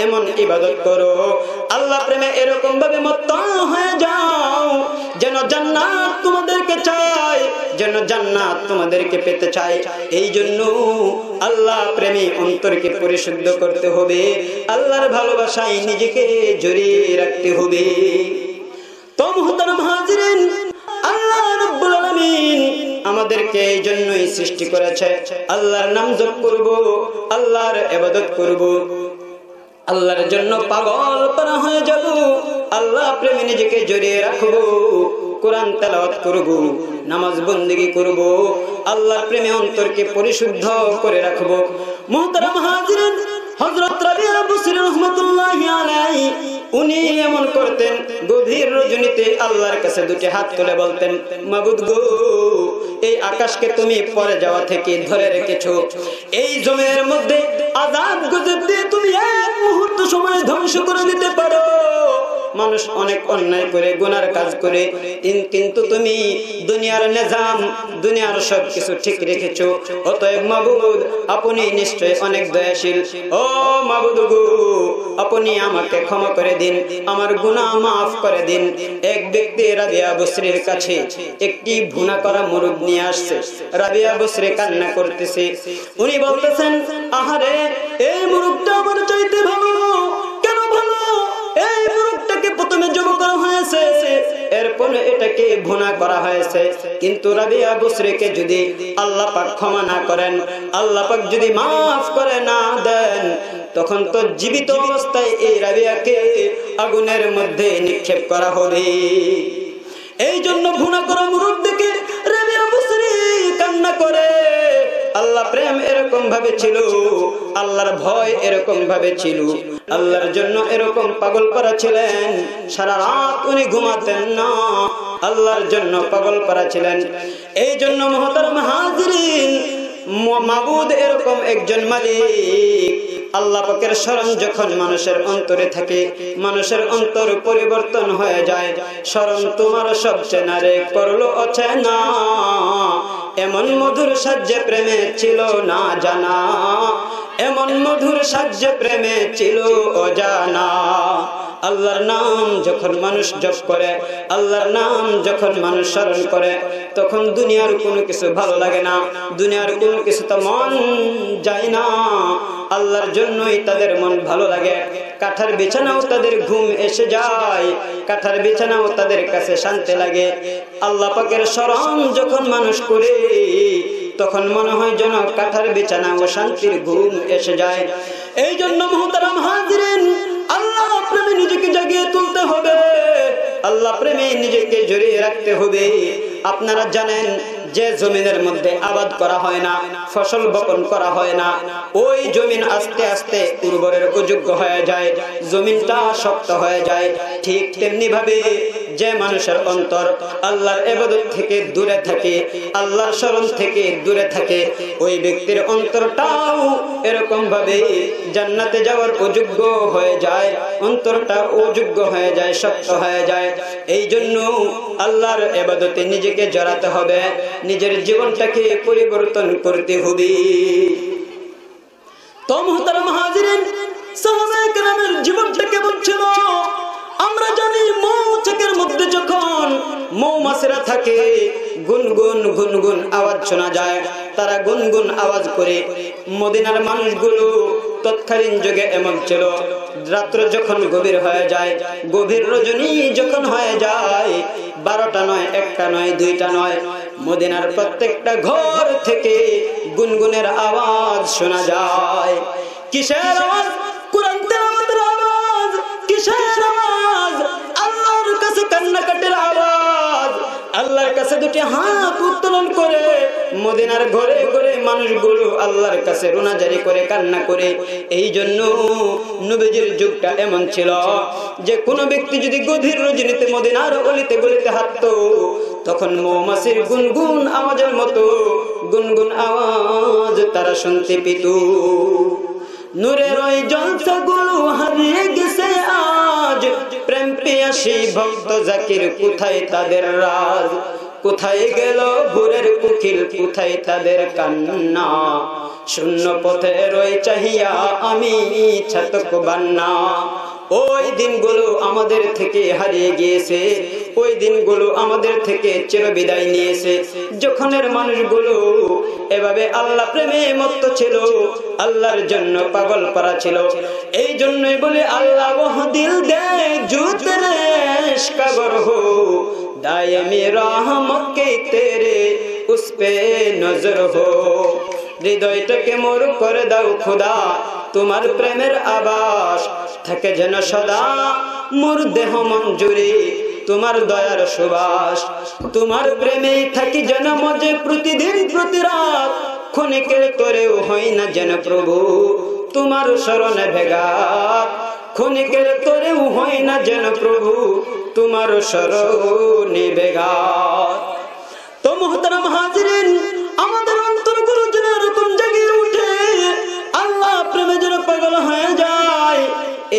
Speaker 1: এমন ইবাদত করো। আল্লাহ প্রেমে এরকম ভাবে মত্ত হয়ে যাও, যেন জান্নাত তোমাদেরকে চাই, যেন জান্নাত তোমাদেরকে পেতে চাই। এই জন্য আল্লাহ প্রেমী অন্তরকে পরিশুদ্ধ করতে হবে। আল্লাহর ভালোবাসায় নিজেকে জড়িয়ে রাখতে হবে। তো মুহতারাম হাজিরিন, আল্লাহ রাব্বুল আলামিন আমাদেরকে এই জন্যই সৃষ্টি করেছে। আল্লাহর নাম জপ করব, আল্লাহর ইবাদত করব। আল্লাহর জন্য পাগল পারা হয়ে যাব, আল্লাহ প্রেমে নিজেকে জড়িয়ে রাখব, কোরআন তেলাওয়াত করব, নামাজ বন্দিগি করব, আল্লাহর প্রেমে অন্তরকে পরিশুদ্ধ করে রাখব। মুহতারাম হাজিরিন হযরত রাবিয়া রহমাতুল্লাহি উনি এমন করতেন, গভীর রজনীতে আল্লাহর কাছে দুটি হাত তুলে বলতেন, মাবুদ গো, এই আকাশকে তুমি পরে যাওয়া থেকে ধরে রেখেছো। এই জমের মধ্যে আজাব গজব দিয়ে তুমি এক মুহূর্ত সময় ধ্বংস করে দিতে পারো। মানুষ অনেক অন্যায় করে, গুনার কাজ করে। কিন্তু তুমি দুনিয়ার নিজাম, দুনিয়ার সব কিছু ঠিক রেখেছো। অতএব মাবুদ, আপনি নিশ্চয় অনেক দয়াশীল। ও মাবুদ গো, আপনি আমাকে ক্ষমা করে দিন, আমার গুনাহ মাফ করে দিন। এক ব্যক্তি রাবিয়া বসরির কাছে একটি ভুনা করা মুরগ নিয়ে আসছে। রাবিয়া বসরি কান্না করতেছে। উনি বলতেছেন, আহারে, এই মুরগটা আমার চাইতে ভালো। এই মুরগটাকে প্রথমে জব করা হয়েছে। এরপরে এটাকে ভুনা করা হয়েছে। কিন্তু রাবিয়া বসরিকে যদি আল্লাহ পাক ক্ষমা না করেন, আল্লাহ পাক যদি মাফ করে না দেন, তখন তো জীবিত অবস্থায় এই রাবিয়াকে আগুনের মধ্যে নিক্ষেপ করা হবে। এই জন্য ভুনা করা মুরগ দেখে রাবিয়া বসরি কান্না করে। আল্লাহ প্রেম এরকম ভাবে ছিল, আল্লাহর ভয় এরকম ভাবে ছিল, আল্লাহর জন্য এরকম পাগল করা ছিলেন, সারা রাত উনি ঘুমাতেন না, আল্লাহর জন্য পাগল করা ছিলেন। এই জন্য মহতার হাজিরিন, ম- মাবুদ এরকম একজন মালিক আল্লাহ পাকের স্মরণ যখন মানুষের অন্তরে থাকে, মানুষের অন্তর পরিবর্তন হয়ে যায়। স্মরণ তোমার সব চেনারে করল অচেনা। এমন মধুর সাজ্যে প্রেমে ছিল না জানা। এমন মধুর সাজ্যে প্রেমে ছিল অজানা। আল্লাহর নাম যখন মানুষ জপ করে, আল্লাহর নাম যখন মানুষ স্মরণ করে, তখন দুনিয়ার কোনো কিছু ভালো লাগে না। দুনিয়ার কোনো কিছু তো মন যায় না। আল্লাহর জন্যই তাদের মন ভালো লাগে। কাঠার বিছানাও তাদের ঘুম এসে যায়। কাঠার বিছানাও তাদের কাছে শান্তি লাগে। আল্লাহ পাকের স্মরণ যখন মানুষ করে, তখন মনে হয় যেন কাঠার বিছানা ও শান্তির ঘুম এসে যায়। এই জন্য মোহতারাম হাজিরেন নিজেকে জাগিয়ে তুলতে হবে। আল্লাহ প্রেমে নিজেকে জড়িয়ে রাখতে হবে। আপনারা জানেন যে জমিনের মধ্যে আবাদ করা হয় না, ফসল বপন করা হয় না। ওই জমিন আস্তে আস্তে উর্বরের অযোগ্য হয়ে যায়, জমিনটা শক্ত হয়ে যায়। ঠিক তেমনি ভাবে যে মানুষের অন্তর আল্লাহর এবাদত থেকে দূরে থাকে, আল্লাহর স্মরণ থেকে দূরে থাকে, ওই ব্যক্তির অন্তরটাও এরকম ভাবে জান্নাতে যাওয়ার অযোগ্য হয়ে যায়, অন্তরটা অযোগ্য হয়ে যায়, শক্ত হয়ে যায়। এই জন্য আল্লাহর এবাদতে নিজেকে জড়াতে হবে, নিজের জীবনটাকে পরিবর্তন করতে হবে। তো মোহতারাম হাজিরিন, সাহাবায়ে কেরামের জীবনটা কেমন আমরা জানি মৌচাকের মধ্যে যখন মৌমাছিরা থাকে, গুনগুন গুনগুন আওয়াজ শোনা যায়। তারা গুনগুন আওয়াজ করে মদিনার মানুষগুলো তৎকালীন যুগে এমন ছিল, রাত্র যখন গভীর হয়ে যায়, গভীর রজনী যখন হয়ে যায়, বারোটা নয়, একটা নয়, দুইটা নয়, মদিনার প্রত্যেকটা ঘর থেকে গুনগুনের আওয়াজ শোনা যায়। কিসের আওয়াজ? কোরআন তেলাওয়াতের আওয়াজ। কিসের আওয়াজ? কান্নাকাটির আওয়াজ। আল্লাহর কাছে দুটি হাত উত্তোলন করে মদিনার ঘরে ঘরে মানুষগুলো আল্লাহর কাছে রোনাজারি করে, কান্না করে। এই জন্য নবীজির যুগটা এমন ছিল যে, কোন ব্যক্তি যদি গভীর রজনীতে মদিনার গলিতে গলিতে হাঁটতো, তখন মৌমাছির গুনগুন আওয়াজের মতো, গুনগুন আওয়াজ তারা শুনতে পেত। নূরের ওই জলসাগুলো হারিয়ে গেছে আজ। প্রেম পেয়াসী ভক্ত জাকির, কোথায় তাদের রাজ? কোথায় গেল ভোরের কুকিল, কোথায় তাদের কান্না? শূন্য পথে রয়ে চাহিয়া আমি ছাতক বান্না। ওই দিনগুলো আমাদের থেকে হারিয়ে গিয়েছে। ওই দিনগুলো আমাদের থেকে চির বিদায় নিয়েছে। যখনের মানুষগুলো এভাবে আল্লাহ প্রেমে মত্ত ছিল, আল্লাহর জন্য পাগল করা ছিল। এই জন্যই বলে আল্লাহ, ওহ দিল দে জুতরেশ কাগর হো দায়মি রহমত কে তেরে উস পে নজর হো। হৃদয়টাকে মোর করে দাও খুদা, তোমার প্রেমের আবাস থাকে যেন সদা। মোর দেহ মঞ্জুরি তোমার দয়ার সুবাস, তোমার প্রেমেই থাকি যেন মজে প্রতিদিন প্রতি রাত ক্ষণিকের করেও হই না যেন প্রভু তোমার স্মরণে ভেগা। ক্ষণিকের করেও হই না যেন প্রভু তোমার স্মরণে ভেগা। তো মোহতারাম হাজিরিন, আমাদের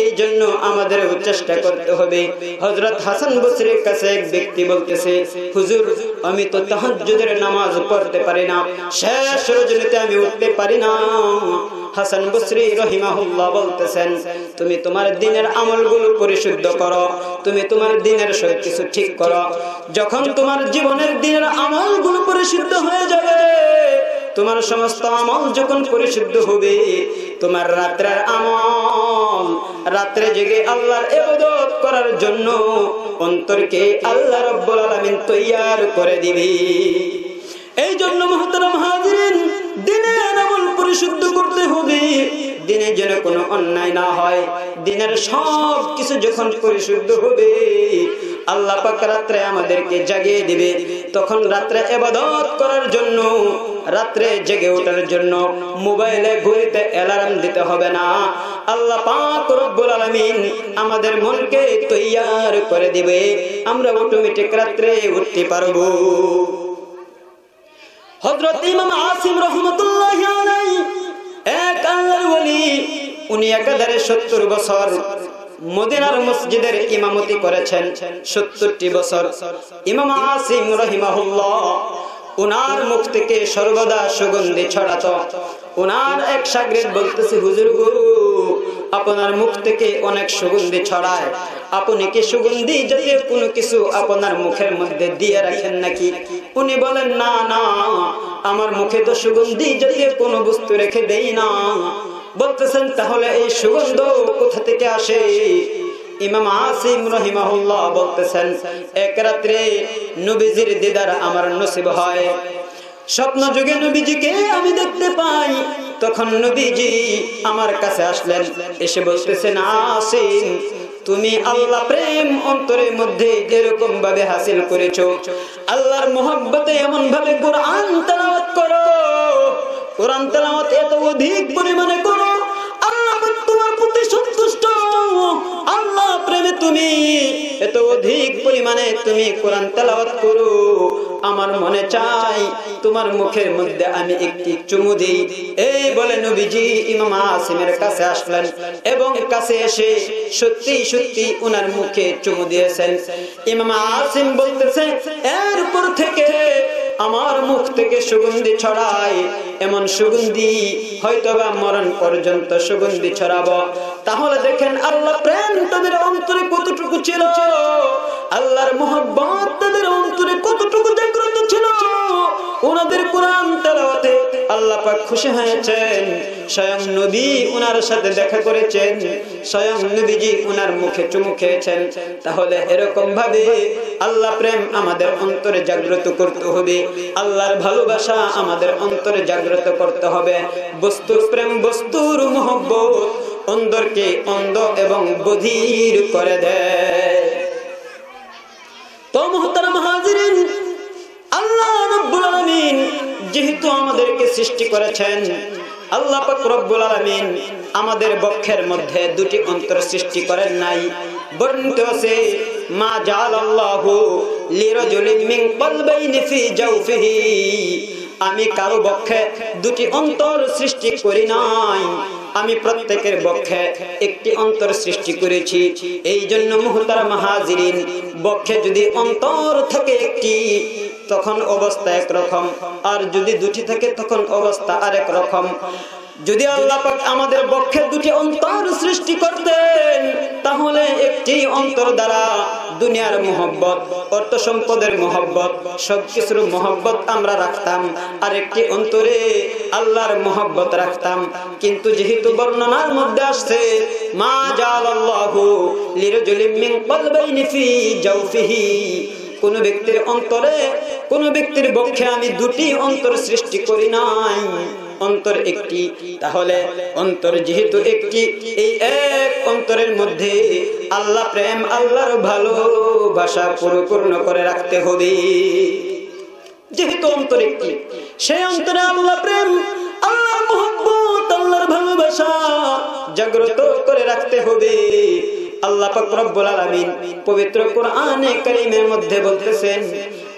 Speaker 1: এই জন্য আমাদের চেষ্টা করতে হবে। হজরত হাসান বসরির কাছে এক ব্যক্তি বলতেছে, হুজুর, আমি তো তাহাজ্জুদের নামাজ পড়তে পারি না। শেষ রজনীতে আমি উঠতে পারি না। হাসান বসরি রহিমাহুল্লাহ বলতেছেন, তুমি তোমার দিনের আমলগুলো পরিশুদ্ধ করো। তুমি তোমার দিনের সব কিছু ঠিক করো। যখন তোমার জীবনের দিনের আমলগুলো পরিশুদ্ধ হয়ে যাবে তোমার সমস্ত আমল যখন পরিশুদ্ধ হবে, তোমার রাত্রের আমল, রাত্রে জেগে আল্লাহর এবাদত করার জন্য অন্তরকে আল্লাহ রাব্বুল আলামিন তৈয়ার করে দিবে। এই জন্য মহতরম হাজিরিন দিনের আমল পরিশুদ্ধ করতে হবে। দিনে যেন কোনো অন্যায় না হয়, দিনের সব কিছু যখন পরিশুদ্ধ হবে, আল্লাহ পাক রাত্রে আমাদেরকে জাগিয়ে দিবে। তখন রাত্রে এবাদত করার জন্য, রাত্রে জেগে ওঠার জন্য মোবাইলে ঘুরিতে অ্যালার্ম দিতে হবে না। আল্লাহ পাক রব্বুল আলামিন আমাদের মনকে তৈয়ার করে দিবে। আমরা অটোমেটিক রাত্রে উঠতে পারব। হযরত ইমাম আসিম রাহমাতুল্লাহি আলাইহি, এক আল্লাহর ওলি, উনি একাধারে 70 বছর মদিনার মসজিদের ইমামতি করেছেন 70টি বছর। ইমাম আসিম রহিমাহুল্লাহ, উনার মুখ থেকে সর্বদা সুগন্ধি ছড়াতো। উনার এক সাগরেদ বলতেছে, হুজুর গো আপনার মুখ থেকে অনেক সুগন্ধি ছড়ায়। আপনি কি সুগন্ধি জাতীয় কোনো কিছু আপনার মুখের মধ্যে দিয়ে রাখেন নাকি? উনি বলেন, না না, আমার মুখে তো সুগন্ধি জাতীয় কোনো বস্তু রেখে দেই না। বলতেছেন, তাহলে এই সুগন্ধ কোথা থেকে আসে? ইমাম আসিম রহিমাহুল্লাহ বলতেছেন, এক রাত্রে নবীজির দিদার আমার নসিব হয়। স্বপ্ন যুগে নবীজিকে আমি দেখতে পাই। তখন নবীজি আমার কাছে আসলেন, এসে বলতেছেন আসেন। তুমি আল্লাহ প্রেম অন্তরের মধ্যে এরকম ভাবে হাসিল করেছ। আল্লাহর মোহাব্বতে এমন ভাবে কোরআন তেলাওয়াত করো। কোরআন তেলাওয়াত এত অধিক পরিমাণে করো প্রেমে তুমি এত অধিক পরিমাণে তুমি কোরআন তেলাওয়াত করো, আমার মনে চাই তোমার মুখের মধ্যে আমি একটি চুমু দিই। এই বলে নবীজি ইমাম আসিমের কাছে আসলেন এবং কাছে এসে সত্যি সত্যি উনার মুখে চুমু দিয়েছেন। ইমাম আসিম বলতেছে এরপর থেকে আমার মুখ থেকে সুগন্ধি ছড়ায়। এমন সুগন্ধি হয়তো বা মরণ পর্যন্ত সুগন্ধি ছড়াবো। তাহলে দেখেন আল্লাহ প্রেম তাদের অন্তরে কতটুকু ছিল? আল্লাহর মোহব্বত তাদের অন্তরে কতটুকু জাগ্রত ছিল? ওনাদের কোরআন তেলাওয়াতে আল্লাহ পাক খুশি হয়েছেন। স্বয়ং নবী উনার সাথে দেখা করেছেন। স্বয়ং নবীজি উনার মুখে চুমু খেয়েছেন। তাহলে এরকম ভাবে আল্লাহ প্রেম আমাদের অন্তরে জাগ্রত করতে হবে। আল্লাহর ভালোবাসা আমাদের অন্তরে জাগ্রত করতে হবে। বস্তুর প্রেম, বস্তুর মোহব্বত অন্তরকে অন্ধ এবং বধির করে দেয়। তো মোহতারাম হাজিরিন, আল্লাহ রব্বুল আলামিন যেহেতু আমাদেরকে সৃষ্টি করেছেন, আল্লাহ রব্বুল আলমিন আমাদের বক্ষের মধ্যে দুটি অন্তর সৃষ্টি করেন নাই বর্ণিত আছে, মা জাল আল্লাহ লিরাজুলিন মিন কলবাইনি ফি জাওফিহি আমি কারও বক্ষে দুটি অন্তর সৃষ্টি করি নাই আমি প্রত্যেকের বক্ষে একটি অন্তর সৃষ্টি করেছি। এই জন্য মুহতার মাহাজিরিন বক্ষে যদি অন্তর থাকে একটি, তখন অবস্থা একরকম আর যদি দুটি থাকে, তখন অবস্থা আরেক রকম। যদি আল্লাহ পাক আমাদের বক্ষে দুটি অন্তর সৃষ্টি করতেন, তাহলে একটি অন্তর দ্বারা দুনিয়ার মোহব্বত, অর্থ সম্পদের মোহব্বত, সবকিছুর মোহব্বত আমরা রাখতাম। আর একটি অন্তরে আল্লাহর মোহব্বত রাখতাম। কিন্তু যেহেতু বর্ণনার মধ্যে আসছে মা জালাল্লাহু লিরজুলিম মিন কলবাইনি ফি জাওফিহি। কোন ব্যক্তির অন্তরে, কোন ব্যক্তির বক্ষে আমি দুটি অন্তর সৃষ্টি করি নাই। অন্তর একটি, তাহলে অন্তর যেহেতু একটি, এই এক অন্তরের মধ্যে আল্লাহ প্রেম, আল্লাহর ভালোবাসা পরিপূর্ণ করে রাখতে হবে। যেহেতু অন্তর একটি, সেই অন্তরে আল্লাহ প্রেম আল্লাহ মোহব্বত, আল্লাহর ভালোবাসা জাগ্রত করে রাখতে হবে। আল্লাহ পাক রব্বুল আলামিন পবিত্র কোরআনে কারীমের মধ্যে বলতেছেন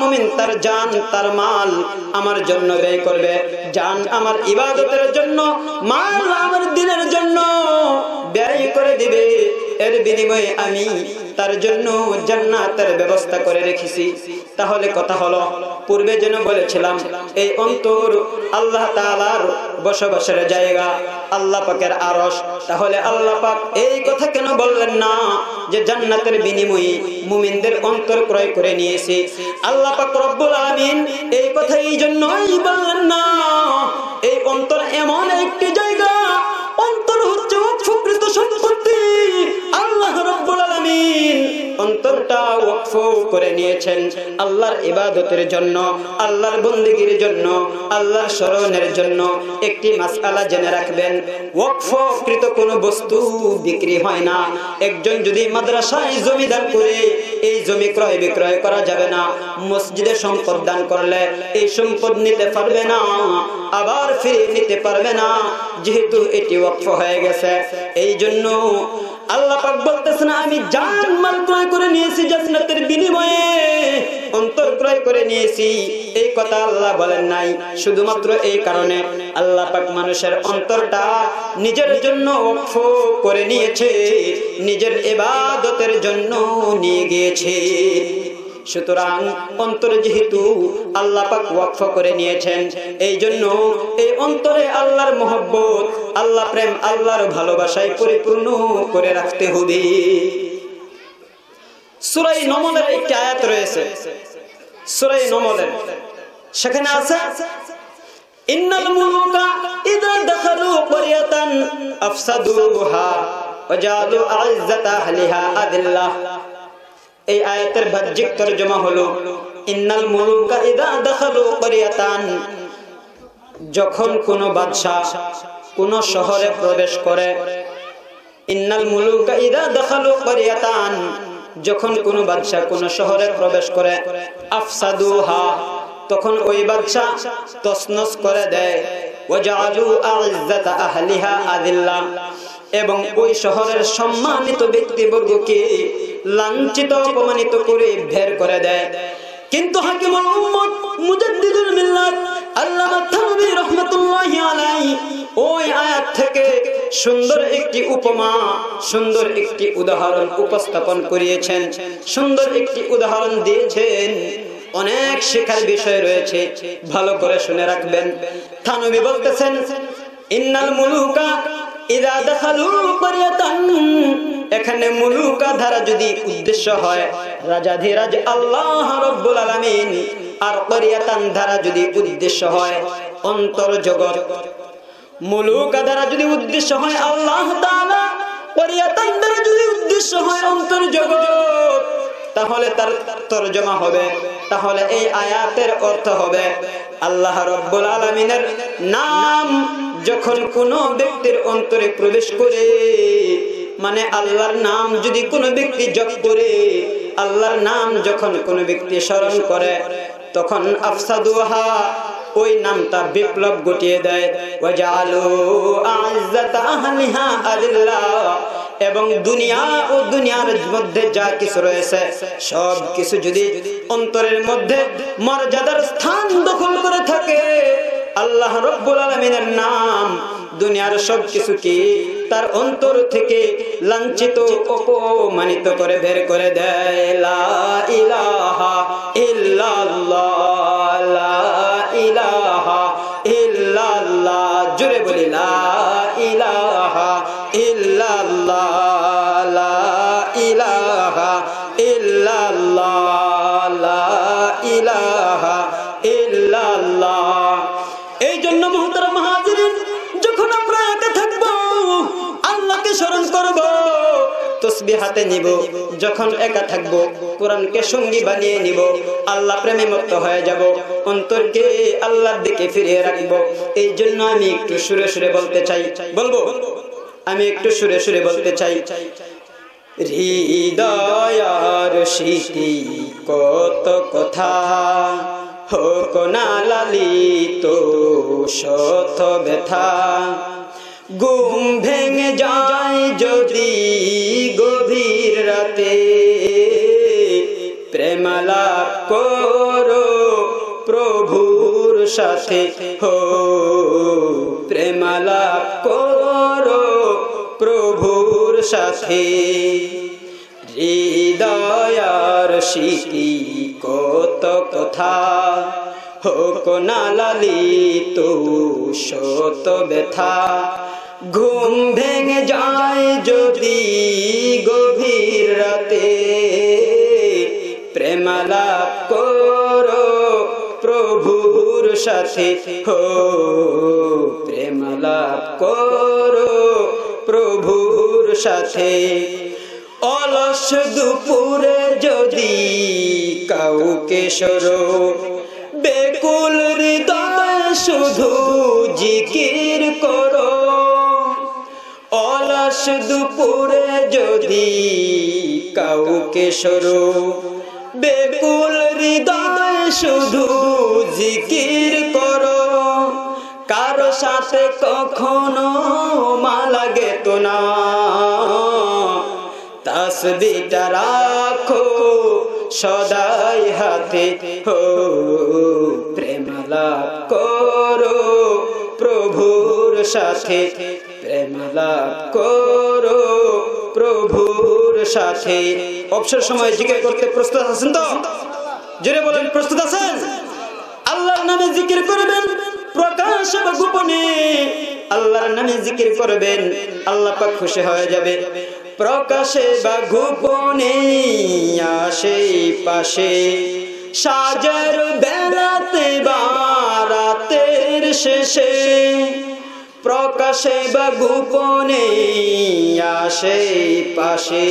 Speaker 1: মুমিন তার জান, তার মাল আমার জন্য ব্যয় করবে। জান আমার ইবাদতের জন্য, মাল আমার দিনের জন্য। ব্যয় করে দিবে। এর বিনিময়ে আমি তার জন্য জান্নাতের ব্যবস্থা করে রেখেছি। তাহলে কথা হলো, পূর্বে যেন বলেছিলাম, এই অন্তর আল্লাহ তাআলার বসবাসের জায়গা, আল্লাহ পাকের আরশ। তাহলে আল্লাহ পাক এই কথা কেন বললেন না যে জান্নাতের বিনিময়ে মুমিনদের অন্তর ক্রয় করে নিয়েছে? আল্লাহ পাক রব্বুল আলামিন এই কথা এই জন্যই বললেন না, এই অন্তর এমন একটি জায়গা, অন্তর হচ্ছে উৎফুকৃত সম্পত্তি আল্লাহ করে একজন যদি মাদ্রাসায় করে, এই জমি ক্রয় বিক্রয় করা যাবে না। মসজিদে সম্পদ দান করলে এই সম্পদ নিতে পারবে না, আবার ফিরে নিতে পারবে না। যেহেতু এটি ওয়াকফ হয়ে গেছে এই জন্য আল্লাহ পাক বলতেছেন, আমি জান মাল ক্রয় করে নিয়েছি জান্নাতের বিনিময়ে। অন্তর ক্রয় করে নিয়েছি। এই কথা আল্লাহ বলেন নাই। শুধুমাত্র এই কারণে আল্লাহ পাক মানুষের অন্তরটা নিজের জন্য ওয়াকফ করে নিয়েছে, নিজের ইবাদতের জন্য নিয়ে গিয়েছে। সুতরাং অন্তরে যেহেতু আল্লাহ পাক ওয়াকফ করে নিয়েছেন, এই জন্য এই অন্তরে আল্লাহর মোহব্বত আল্লাহ প্রেম আল্লাহর ভালোবাসায় পরিপূর্ণ করে রাখতে হবে সুরাই নমলের একটি আয়াত রয়েছে। সুরাই নমলের। সেখানে আছে, ইন্নাল মুলুকা ইদা আফসাদুহা ওয়াজালু আহলিহা এই আয়াতের বাহ্যিক তরজমা হলো, ইন্নাল মুলুকা ইদা দাখালু ক্বরিয়াতান যখন কোন বাদশা কোন শহরে প্রবেশ করে। যখন কোন বাদশা কোন শহরে প্রবেশ করে, আফসাদুহা, তখন ওই বাদশা তসনস করে দেয়। এবং ওই শহরের সম্মানিত ব্যক্তিবর্গকে লাঞ্ছিত, অপমানিত করে বের করে দেয়। কিন্তু হাকিমুল উম্মত মুজাদ্দিদুল মিল্লাত আল্লামা থানভী রাহমাতুল্লাহি আলাইহি ওই আয়াত থেকে সুন্দর একটি উপমা, সুন্দর একটি উদাহরণ উপস্থাপন করিয়েছেন। সুন্দর একটি উদাহরণ দিয়েছেন। অনেক শেখার বিষয় রয়েছে, ভালো করে শুনে রাখবেন। থানবী বলতেছেন, ইন্নাল মুলুকা এখানে মুলুকা ধারা যদি উদ্দেশ্য হয় রাজাধিরাজ আল্লাহ রাব্বুল আলামিন, আর ক্বরিয়াতান ধারা যদি উদ্দেশ্য হয়, অন্তর জগৎ। মুলুকা দ্বারা যদি উদ্দেশ্য হয়, আল্লাহ তাহলে এই আয়াতের অর্থ হবে, আল্লাহ রব্বুল আলমিনের নাম যখন কোন ব্যক্তির অন্তরে প্রবেশ করে মানে আল্লাহর নাম যদি কোনো ব্যক্তি জপ করে, আল্লাহর নাম যখন কোনো ব্যক্তি স্মরণ করে, তখন আফসাদুহা ওই নামটা বিপ্লব ঘটিয়ে দেয়। এবং দুনিয়া ও দুনিয়ার মধ্যে যা কিছু রয়েছে, সব কিছু যদি অন্তরের মধ্যে মর্যাদার স্থান দখল করে থাকে আল্লাহ রব্বুল আলমিনের নাম দুনিয়ার সব কিছুকে তার অন্তর থেকে লাঞ্ছিত, অপমানিত করে বের করে দেয়। ইলাহা ইল্লাল্লাহ। হাতে নিব, যখন একা থাকব, কোরআনকে সঙ্গী বানিয়ে নিব, আল্লাহ প্রেমে মত্ত হয়ে যাব, অন্তরকে আল্লাহর দিকে ফিরিয়ে রাখব। এই জন্য আমি একটু সুরে সুরে বলতে চাই। বলব? আমি একটু সুরে সুরে বলতে চাই। হৃদয়ার স্মৃতি কত কথা, হোক না লালিত শত ব্যথা গুম ভেঙে যায় যদি গভীর রাতে। প্রেমালাপ করো প্রভুর সাথে হো। প্রেমালাপ করো প্রভুর সাথে। হৃদয়ার স্মৃতি কত কথা। হোক না লালি তো শত ব্যথা। ঘুম ভেঙে যায় যদি গভীর রাতে। প্রেমালাপ করো প্রভুর সাথে। হো, প্রেমালাপ করো প্রভুর সাথে। অলস দুপুরে যদি কাউকে সরো, বেকুল হৃদয় শুধু জিকির করো। অলস দুপুরে যদি কাউকে সরো, বেকুল হৃদয় শুধু জিকির করো। কারও সাথে কখনো মালা গেত না। তসবিটা রাখো সদাই হাতে হো প্রেমলাপ করো প্রভুর সাথে। প্রেমলাপ করো প্রভুর সাথে। অবসর সময় জিজ্ঞেস করতে প্রস্তুত আছেন তো? জোরে বলেন, প্রস্তুত আছেন? আল্লাহর নামে জিকির করবেন, প্রকাশ বা গোপনে। আল্লাহর নামে জিকির করবেন, আল্লাহ পাক খুশি হয়ে যাবে। প্রকাশে বা গোপনে আসে পাশে। সাজের বেলাতে বারাতের শেষে। প্রকাশে বা গোপনে আসে পাশে।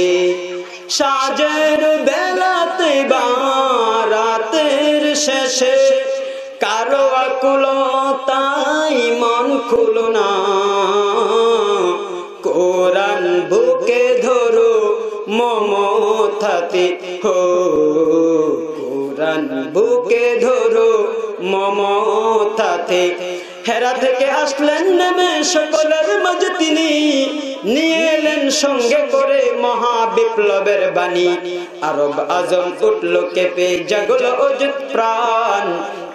Speaker 1: সাজের বেলাতে বা রাতের শেষে কারও আকুল তাই মন খুলো না। কোরআন বুকে ধরো মমতাতে হো। কোরআন বুকে ধরো মম মমতাতে হেরা থেকে আসলেন নেমে সকলের মাঝে তিনি। নিয়ে এলেন সঙ্গে করে মহা বিপ্লবের বাণী। আরব আজম উঠল কেঁপে, জাগল অযুত প্রাণ।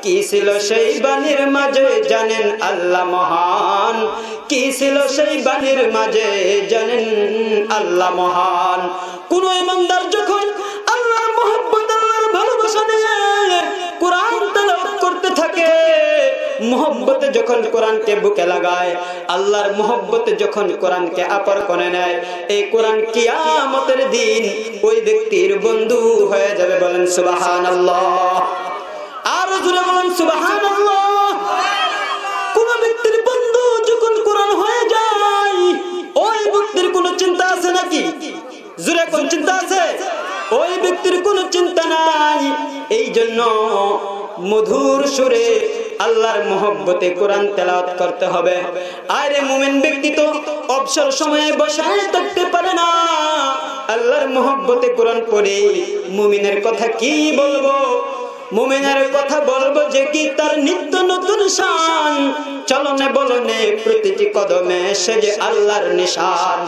Speaker 1: কি ছিল সেই বাণীর মাঝে জানেন আল্লাহ মহান। কি ছিল সেই বাণীর মাঝে জানেন আল্লাহ মহান। কোন ইমানদার যখন আল্লাহর মোহাম্মদ আল্লাহর ভালোবাসা নিয়ে কোরআন তেলাওয়াত করতে থাকে মোহব্বতে যখন কোরআনকে বুকে লাগায়, আল্লাহর মোহব্বতে যখন কোরআনকে আপর করে নেয়, এই কোরআন কিয়ামতের দিন ওই ব্যক্তির বন্ধু হয়ে যাবে বলেন সুবহানাল্লাহ। আর জুড়ে বলেন সুবহানাল্লাহ। কোন ব্যক্তির বন্ধু যখন কোরআন হয়ে যায়, ওই ব্যক্তির কোনো চিন্তা আছে নাকি? জুড়ে কোন চিন্তা আছে? ওই ব্যক্তির কোনো চিন্তা নাই। এই জন্য মধুর সুরে আল্লাহর মোহব্বতে কোরআন তেলাওয়াত করতে হবে। আরে মুমিন ব্যক্তি তো অবসর সময়ে বসায় থাকতে পারে না। আল্লাহর মোহব্বতে কোরআন পড়ে মুমিনের কথা কি বলব? মুমিনের কথা বলব যে কি তার নিত্য নতুন শান। চলনে বলনে প্রতিটি কদমে সে যে আল্লাহর নিশান।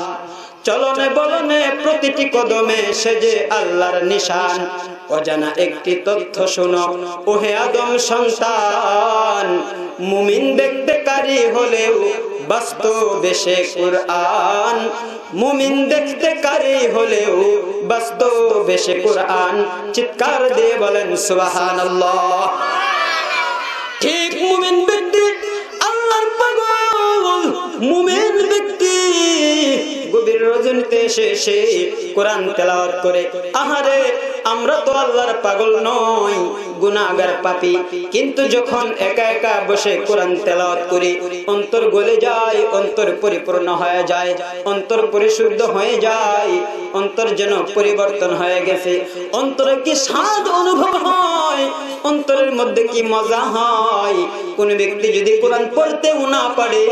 Speaker 1: চলনে বলনে প্রতিটি কদমে সে যে আল্লাহর নিশান। অজানা একটি তথ্য শুনো। ওহে আদম সন্তান, মুমিন দেখতে কারি হলেও বাস্তবে সে কোরআন। মুমিন দেখতে কারি হলেও বাস্তবে সে কোরআন। চিৎকার দিয়ে বলেন, সুবহানাল্লাহ। ঠিক মুমিন ব্যক্তি, আল্লাহর পাগল, মুমিন গভীর রজনীতে এসে এসে কোরআন তেলাওয়াত করে। আহারে, আমরা তো আল্লাহর পাগল নই পাপী। কিন্তু যখন একা একা বসে কোরআন তেলাওয়াত করি, অন্তর গলে যায়, অন্তর পরিপূর্ণ হয়ে যায়, অন্তর পরিশুদ্ধ হয়ে যায়, অন্তর যেন পরিবর্তন হয়ে গেছে। অন্তরে কি স্বাদ অনুভব হয়, অন্তরের মধ্যে কি মজা হয়? কোন ব্যক্তি যদি কোরআন পড়তেও না পারে,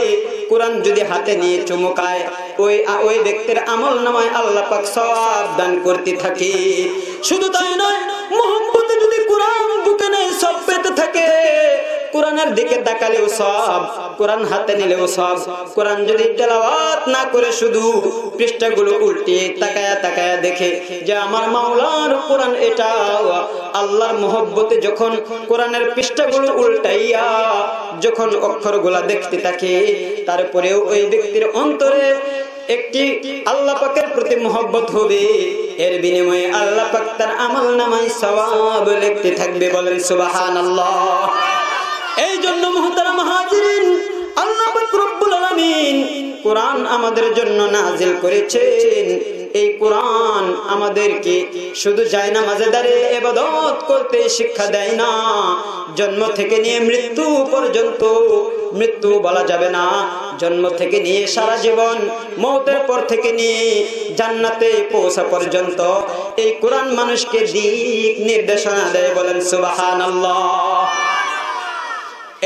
Speaker 1: কোরআন যদি হাতে নিয়ে চুমকায় ওই ওই ব্যক্তির আমল নামায় আল্লাহ পাক সওয়াব দান করতে থাকে। শুধু তাই নয় মোহাম্মতে যদি কোরআন বুকে নেয় সব পেতে থাকে, কোরআনের দিকে তাকালেও সব কোরআন হাতে নিলেও সব কোরআন যদি তেলাওয়াত না করে শুধু পৃষ্ঠাগুলো উল্টে তাকায়া তাকায়া দেখে যে আমার মাওলার কোরআন এটা, আল্লাহর মোহব্বতে যখন কোরআনের পৃষ্ঠাগুলো উল্টাইয়া যখন অক্ষরগুলা দেখতে থাকে, তারপরেও ওই ব্যক্তির অন্তরে একটি আল্লাহ পাকের প্রতি মহব্বত হবে। এর বিনিময়ে আল্লাহ পাক তার আমল নামায় সবাব লিখতে থাকবে বলেন সুবাহান আল্লাহ এই জন্য মহতারা মহাজিরিন, আল্লাহ পাক রব্বুল আলামিন কোরআন আমাদের জন্য নাজিল করেছেন। এই কোরআন আমাদেরকে শুধু যায় না মাঝে দাঁড়িয়ে এবাদত করতে শিক্ষা দেয় না। জন্ম থেকে নিয়ে মৃত্যু পর্যন্ত মৃত্যু বলা যাবে না। জন্ম থেকে নিয়ে সারা জীবন, মৌতের পর থেকে নিয়ে জান্নাতে পৌঁছা পর্যন্ত এই কোরআন মানুষকে দিক নির্দেশনা দেয় বলেন, সুবহানাল্লাহ।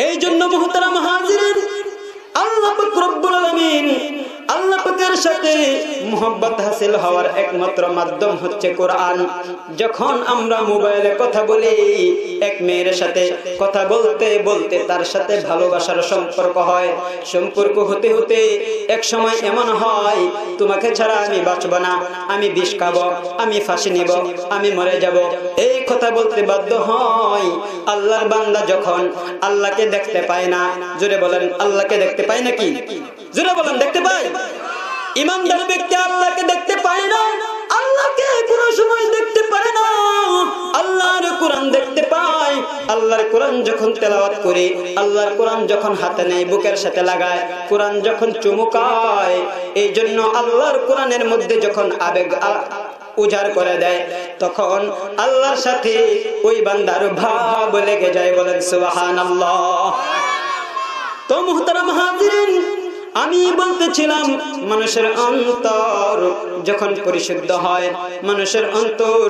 Speaker 1: এই জন্য মহতারা মহাজিরের আল্লাহ রব্বুল আলামিন আল্লাহ সাথে মোহাব্বত হাসিল হওয়ার একমাত্র মাধ্যম হচ্ছে কোরআন। যখন আমরা মোবাইলে কথা বলি, এক মেয়ের সাথে কথা বলতে বলতে তার সাথে ভালোবাসার সম্পর্ক হয়। সম্পর্ক হতে হতে এক সময় এমন হয়, তোমাকে ছাড়া আমি বাঁচব না, আমি বিষ খাব, আমি ফাঁসি নিব, আমি মরে যাব। এই কথা বলতে বাধ্য হয়। আল্লাহর বান্দা যখন আল্লাহকে দেখতে পায় না, জোরে বলেন, আল্লাহকে দেখতে পায় নাকি? জোরে বলেন, দেখতে পাই? ইমানদার ব্যক্তি আল্লাহকে দেখতে পায় না, আল্লাহকে কোনো সময় দেখতে পারে না। আল্লাহর কোরআন দেখতে পায়, আল্লাহর কোরআন যখন তেলাওয়াত করে, আল্লাহর কোরআন যখন হাতে নেয়, বুকের সাথে লাগায়, কোরআন যখন চুমুকায় এই জন্য আল্লাহর কোরআনের মধ্যে যখন আবেগ উজাড় করে দেয়, তখন আল্লাহর সাথে ওই বান্দার ভাব লেগে যায় বলেন, সুবহানাল্লাহ। তো মুহতারাম হাজিরিন আমি বলতেছিলাম, মানুষের অন্তর যখন পরিশুদ্ধ হয়, মানুষের অন্তর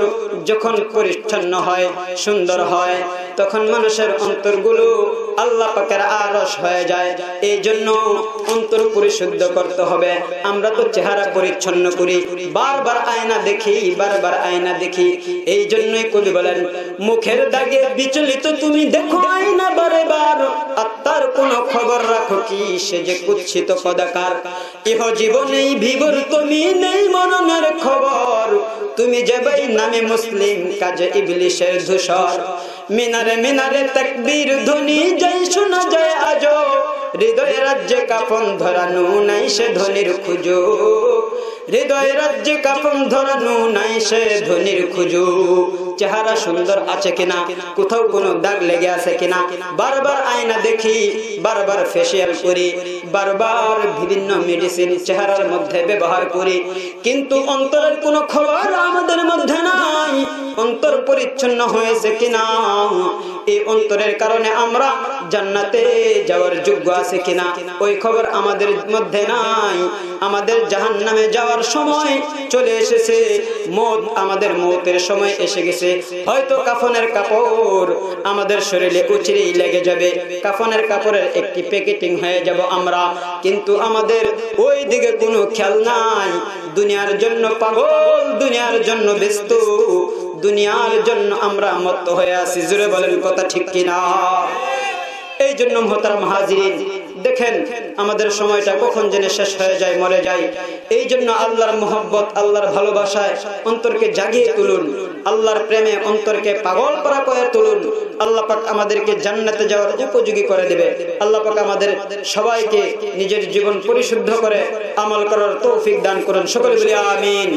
Speaker 1: যখন পরিচ্ছন্ন হয়, সুন্দর হয়, তখন মানুষের অন্তরগুলো আল্লাহ পাকের আরস হয়ে যায়। এই জন্য অন্তর পরিশুদ্ধ করতে হবে। আমরা তো চেহারা পরিচ্ছন্ন করি। বারবার আয়না দেখি, বারবার আয়না দেখি। এই জন্যই কবি বলেন, মুখের দাগে বিচলিত তুমি দেখো আয়না বারে বার আত্মার কোনো খবর রাখো কি? সে যে কুচ্ছিত কদাকার ইহ জীবনেই ভিবর তুমি নেই মরণের খবর। তুমি যে ভাই নামে মুসলিম, কাজে ইবলিশের ধূসর। মিনারে মিনারে তাকবীর ধ্বনি যাই শোনা যায় আজো হৃদয় রাজ্যে কাপন ধরানো নাই সে ধ্বনির খুঁজো। হৃদয় রাজ্যে কাপন ধরানো নাই সে ধ্বনির খুঁজো। চেহারা সুন্দর আছে কিনা, কোথাও কোনো দাগ লেগে আছে কিনা, বারবার আয়না দেখি, বারবার ফেসিয়াল করি, বারবার বিভিন্ন মেডিসিন চেহারার মধ্যে ব্যবহার করি, কিন্তু অন্তরের কোনো খবর আমাদের মধ্যে নাই, অন্তর পরিচ্ছন্ন হয়েছে কিনা, এই অন্তরের কারণে আমরা জান্নাতে যাওয়ার যোগ্য আছে কিনা, ওই খবর আমাদের মধ্যে নাই, আমাদের জাহান নামে যাওয়ার সময় চলে এসেছে, মত আমাদের মতের সময় এসে গেছে হয়তো কাফনের কাপড় আমাদের শরীরে উচিরেই লেগে যাবে। কাফনের কাপড়ের একটি প্যাকেটিং হয়ে যাব আমরা। কিন্তু আমাদের ওই দিকে কোনো খেয়াল নাই। দুনিয়ার জন্য পাগল, দুনিয়ার জন্য ব্যস্ত, দুনিয়ার জন্য আমরা মত্ত হয়ে আছি। জুড়ে বলেন কথা ঠিক কিনা? এই জন্য মহতারাম হাজিরিন দেখেন আমাদের সময়টা কখন জেনে শেষ হয়ে যায়, মরে যায়। এই জন্য আল্লাহর মোহব্বত, আল্লাহর ভালোবাসায় অন্তরকে জাগিয়ে তুলুন। আল্লাহর প্রেমে অন্তরকে পাগল করা করে তুলুন। আল্লাহ পাক আমাদেরকে জান্নাতে যাওয়ার উপযোগী করে দেবে। আল্লাহ পাক আমাদের সবাইকে নিজের জীবন পরিশুদ্ধ করে আমল করার তৌফিক দান করুন। সকলে বলি আমিন।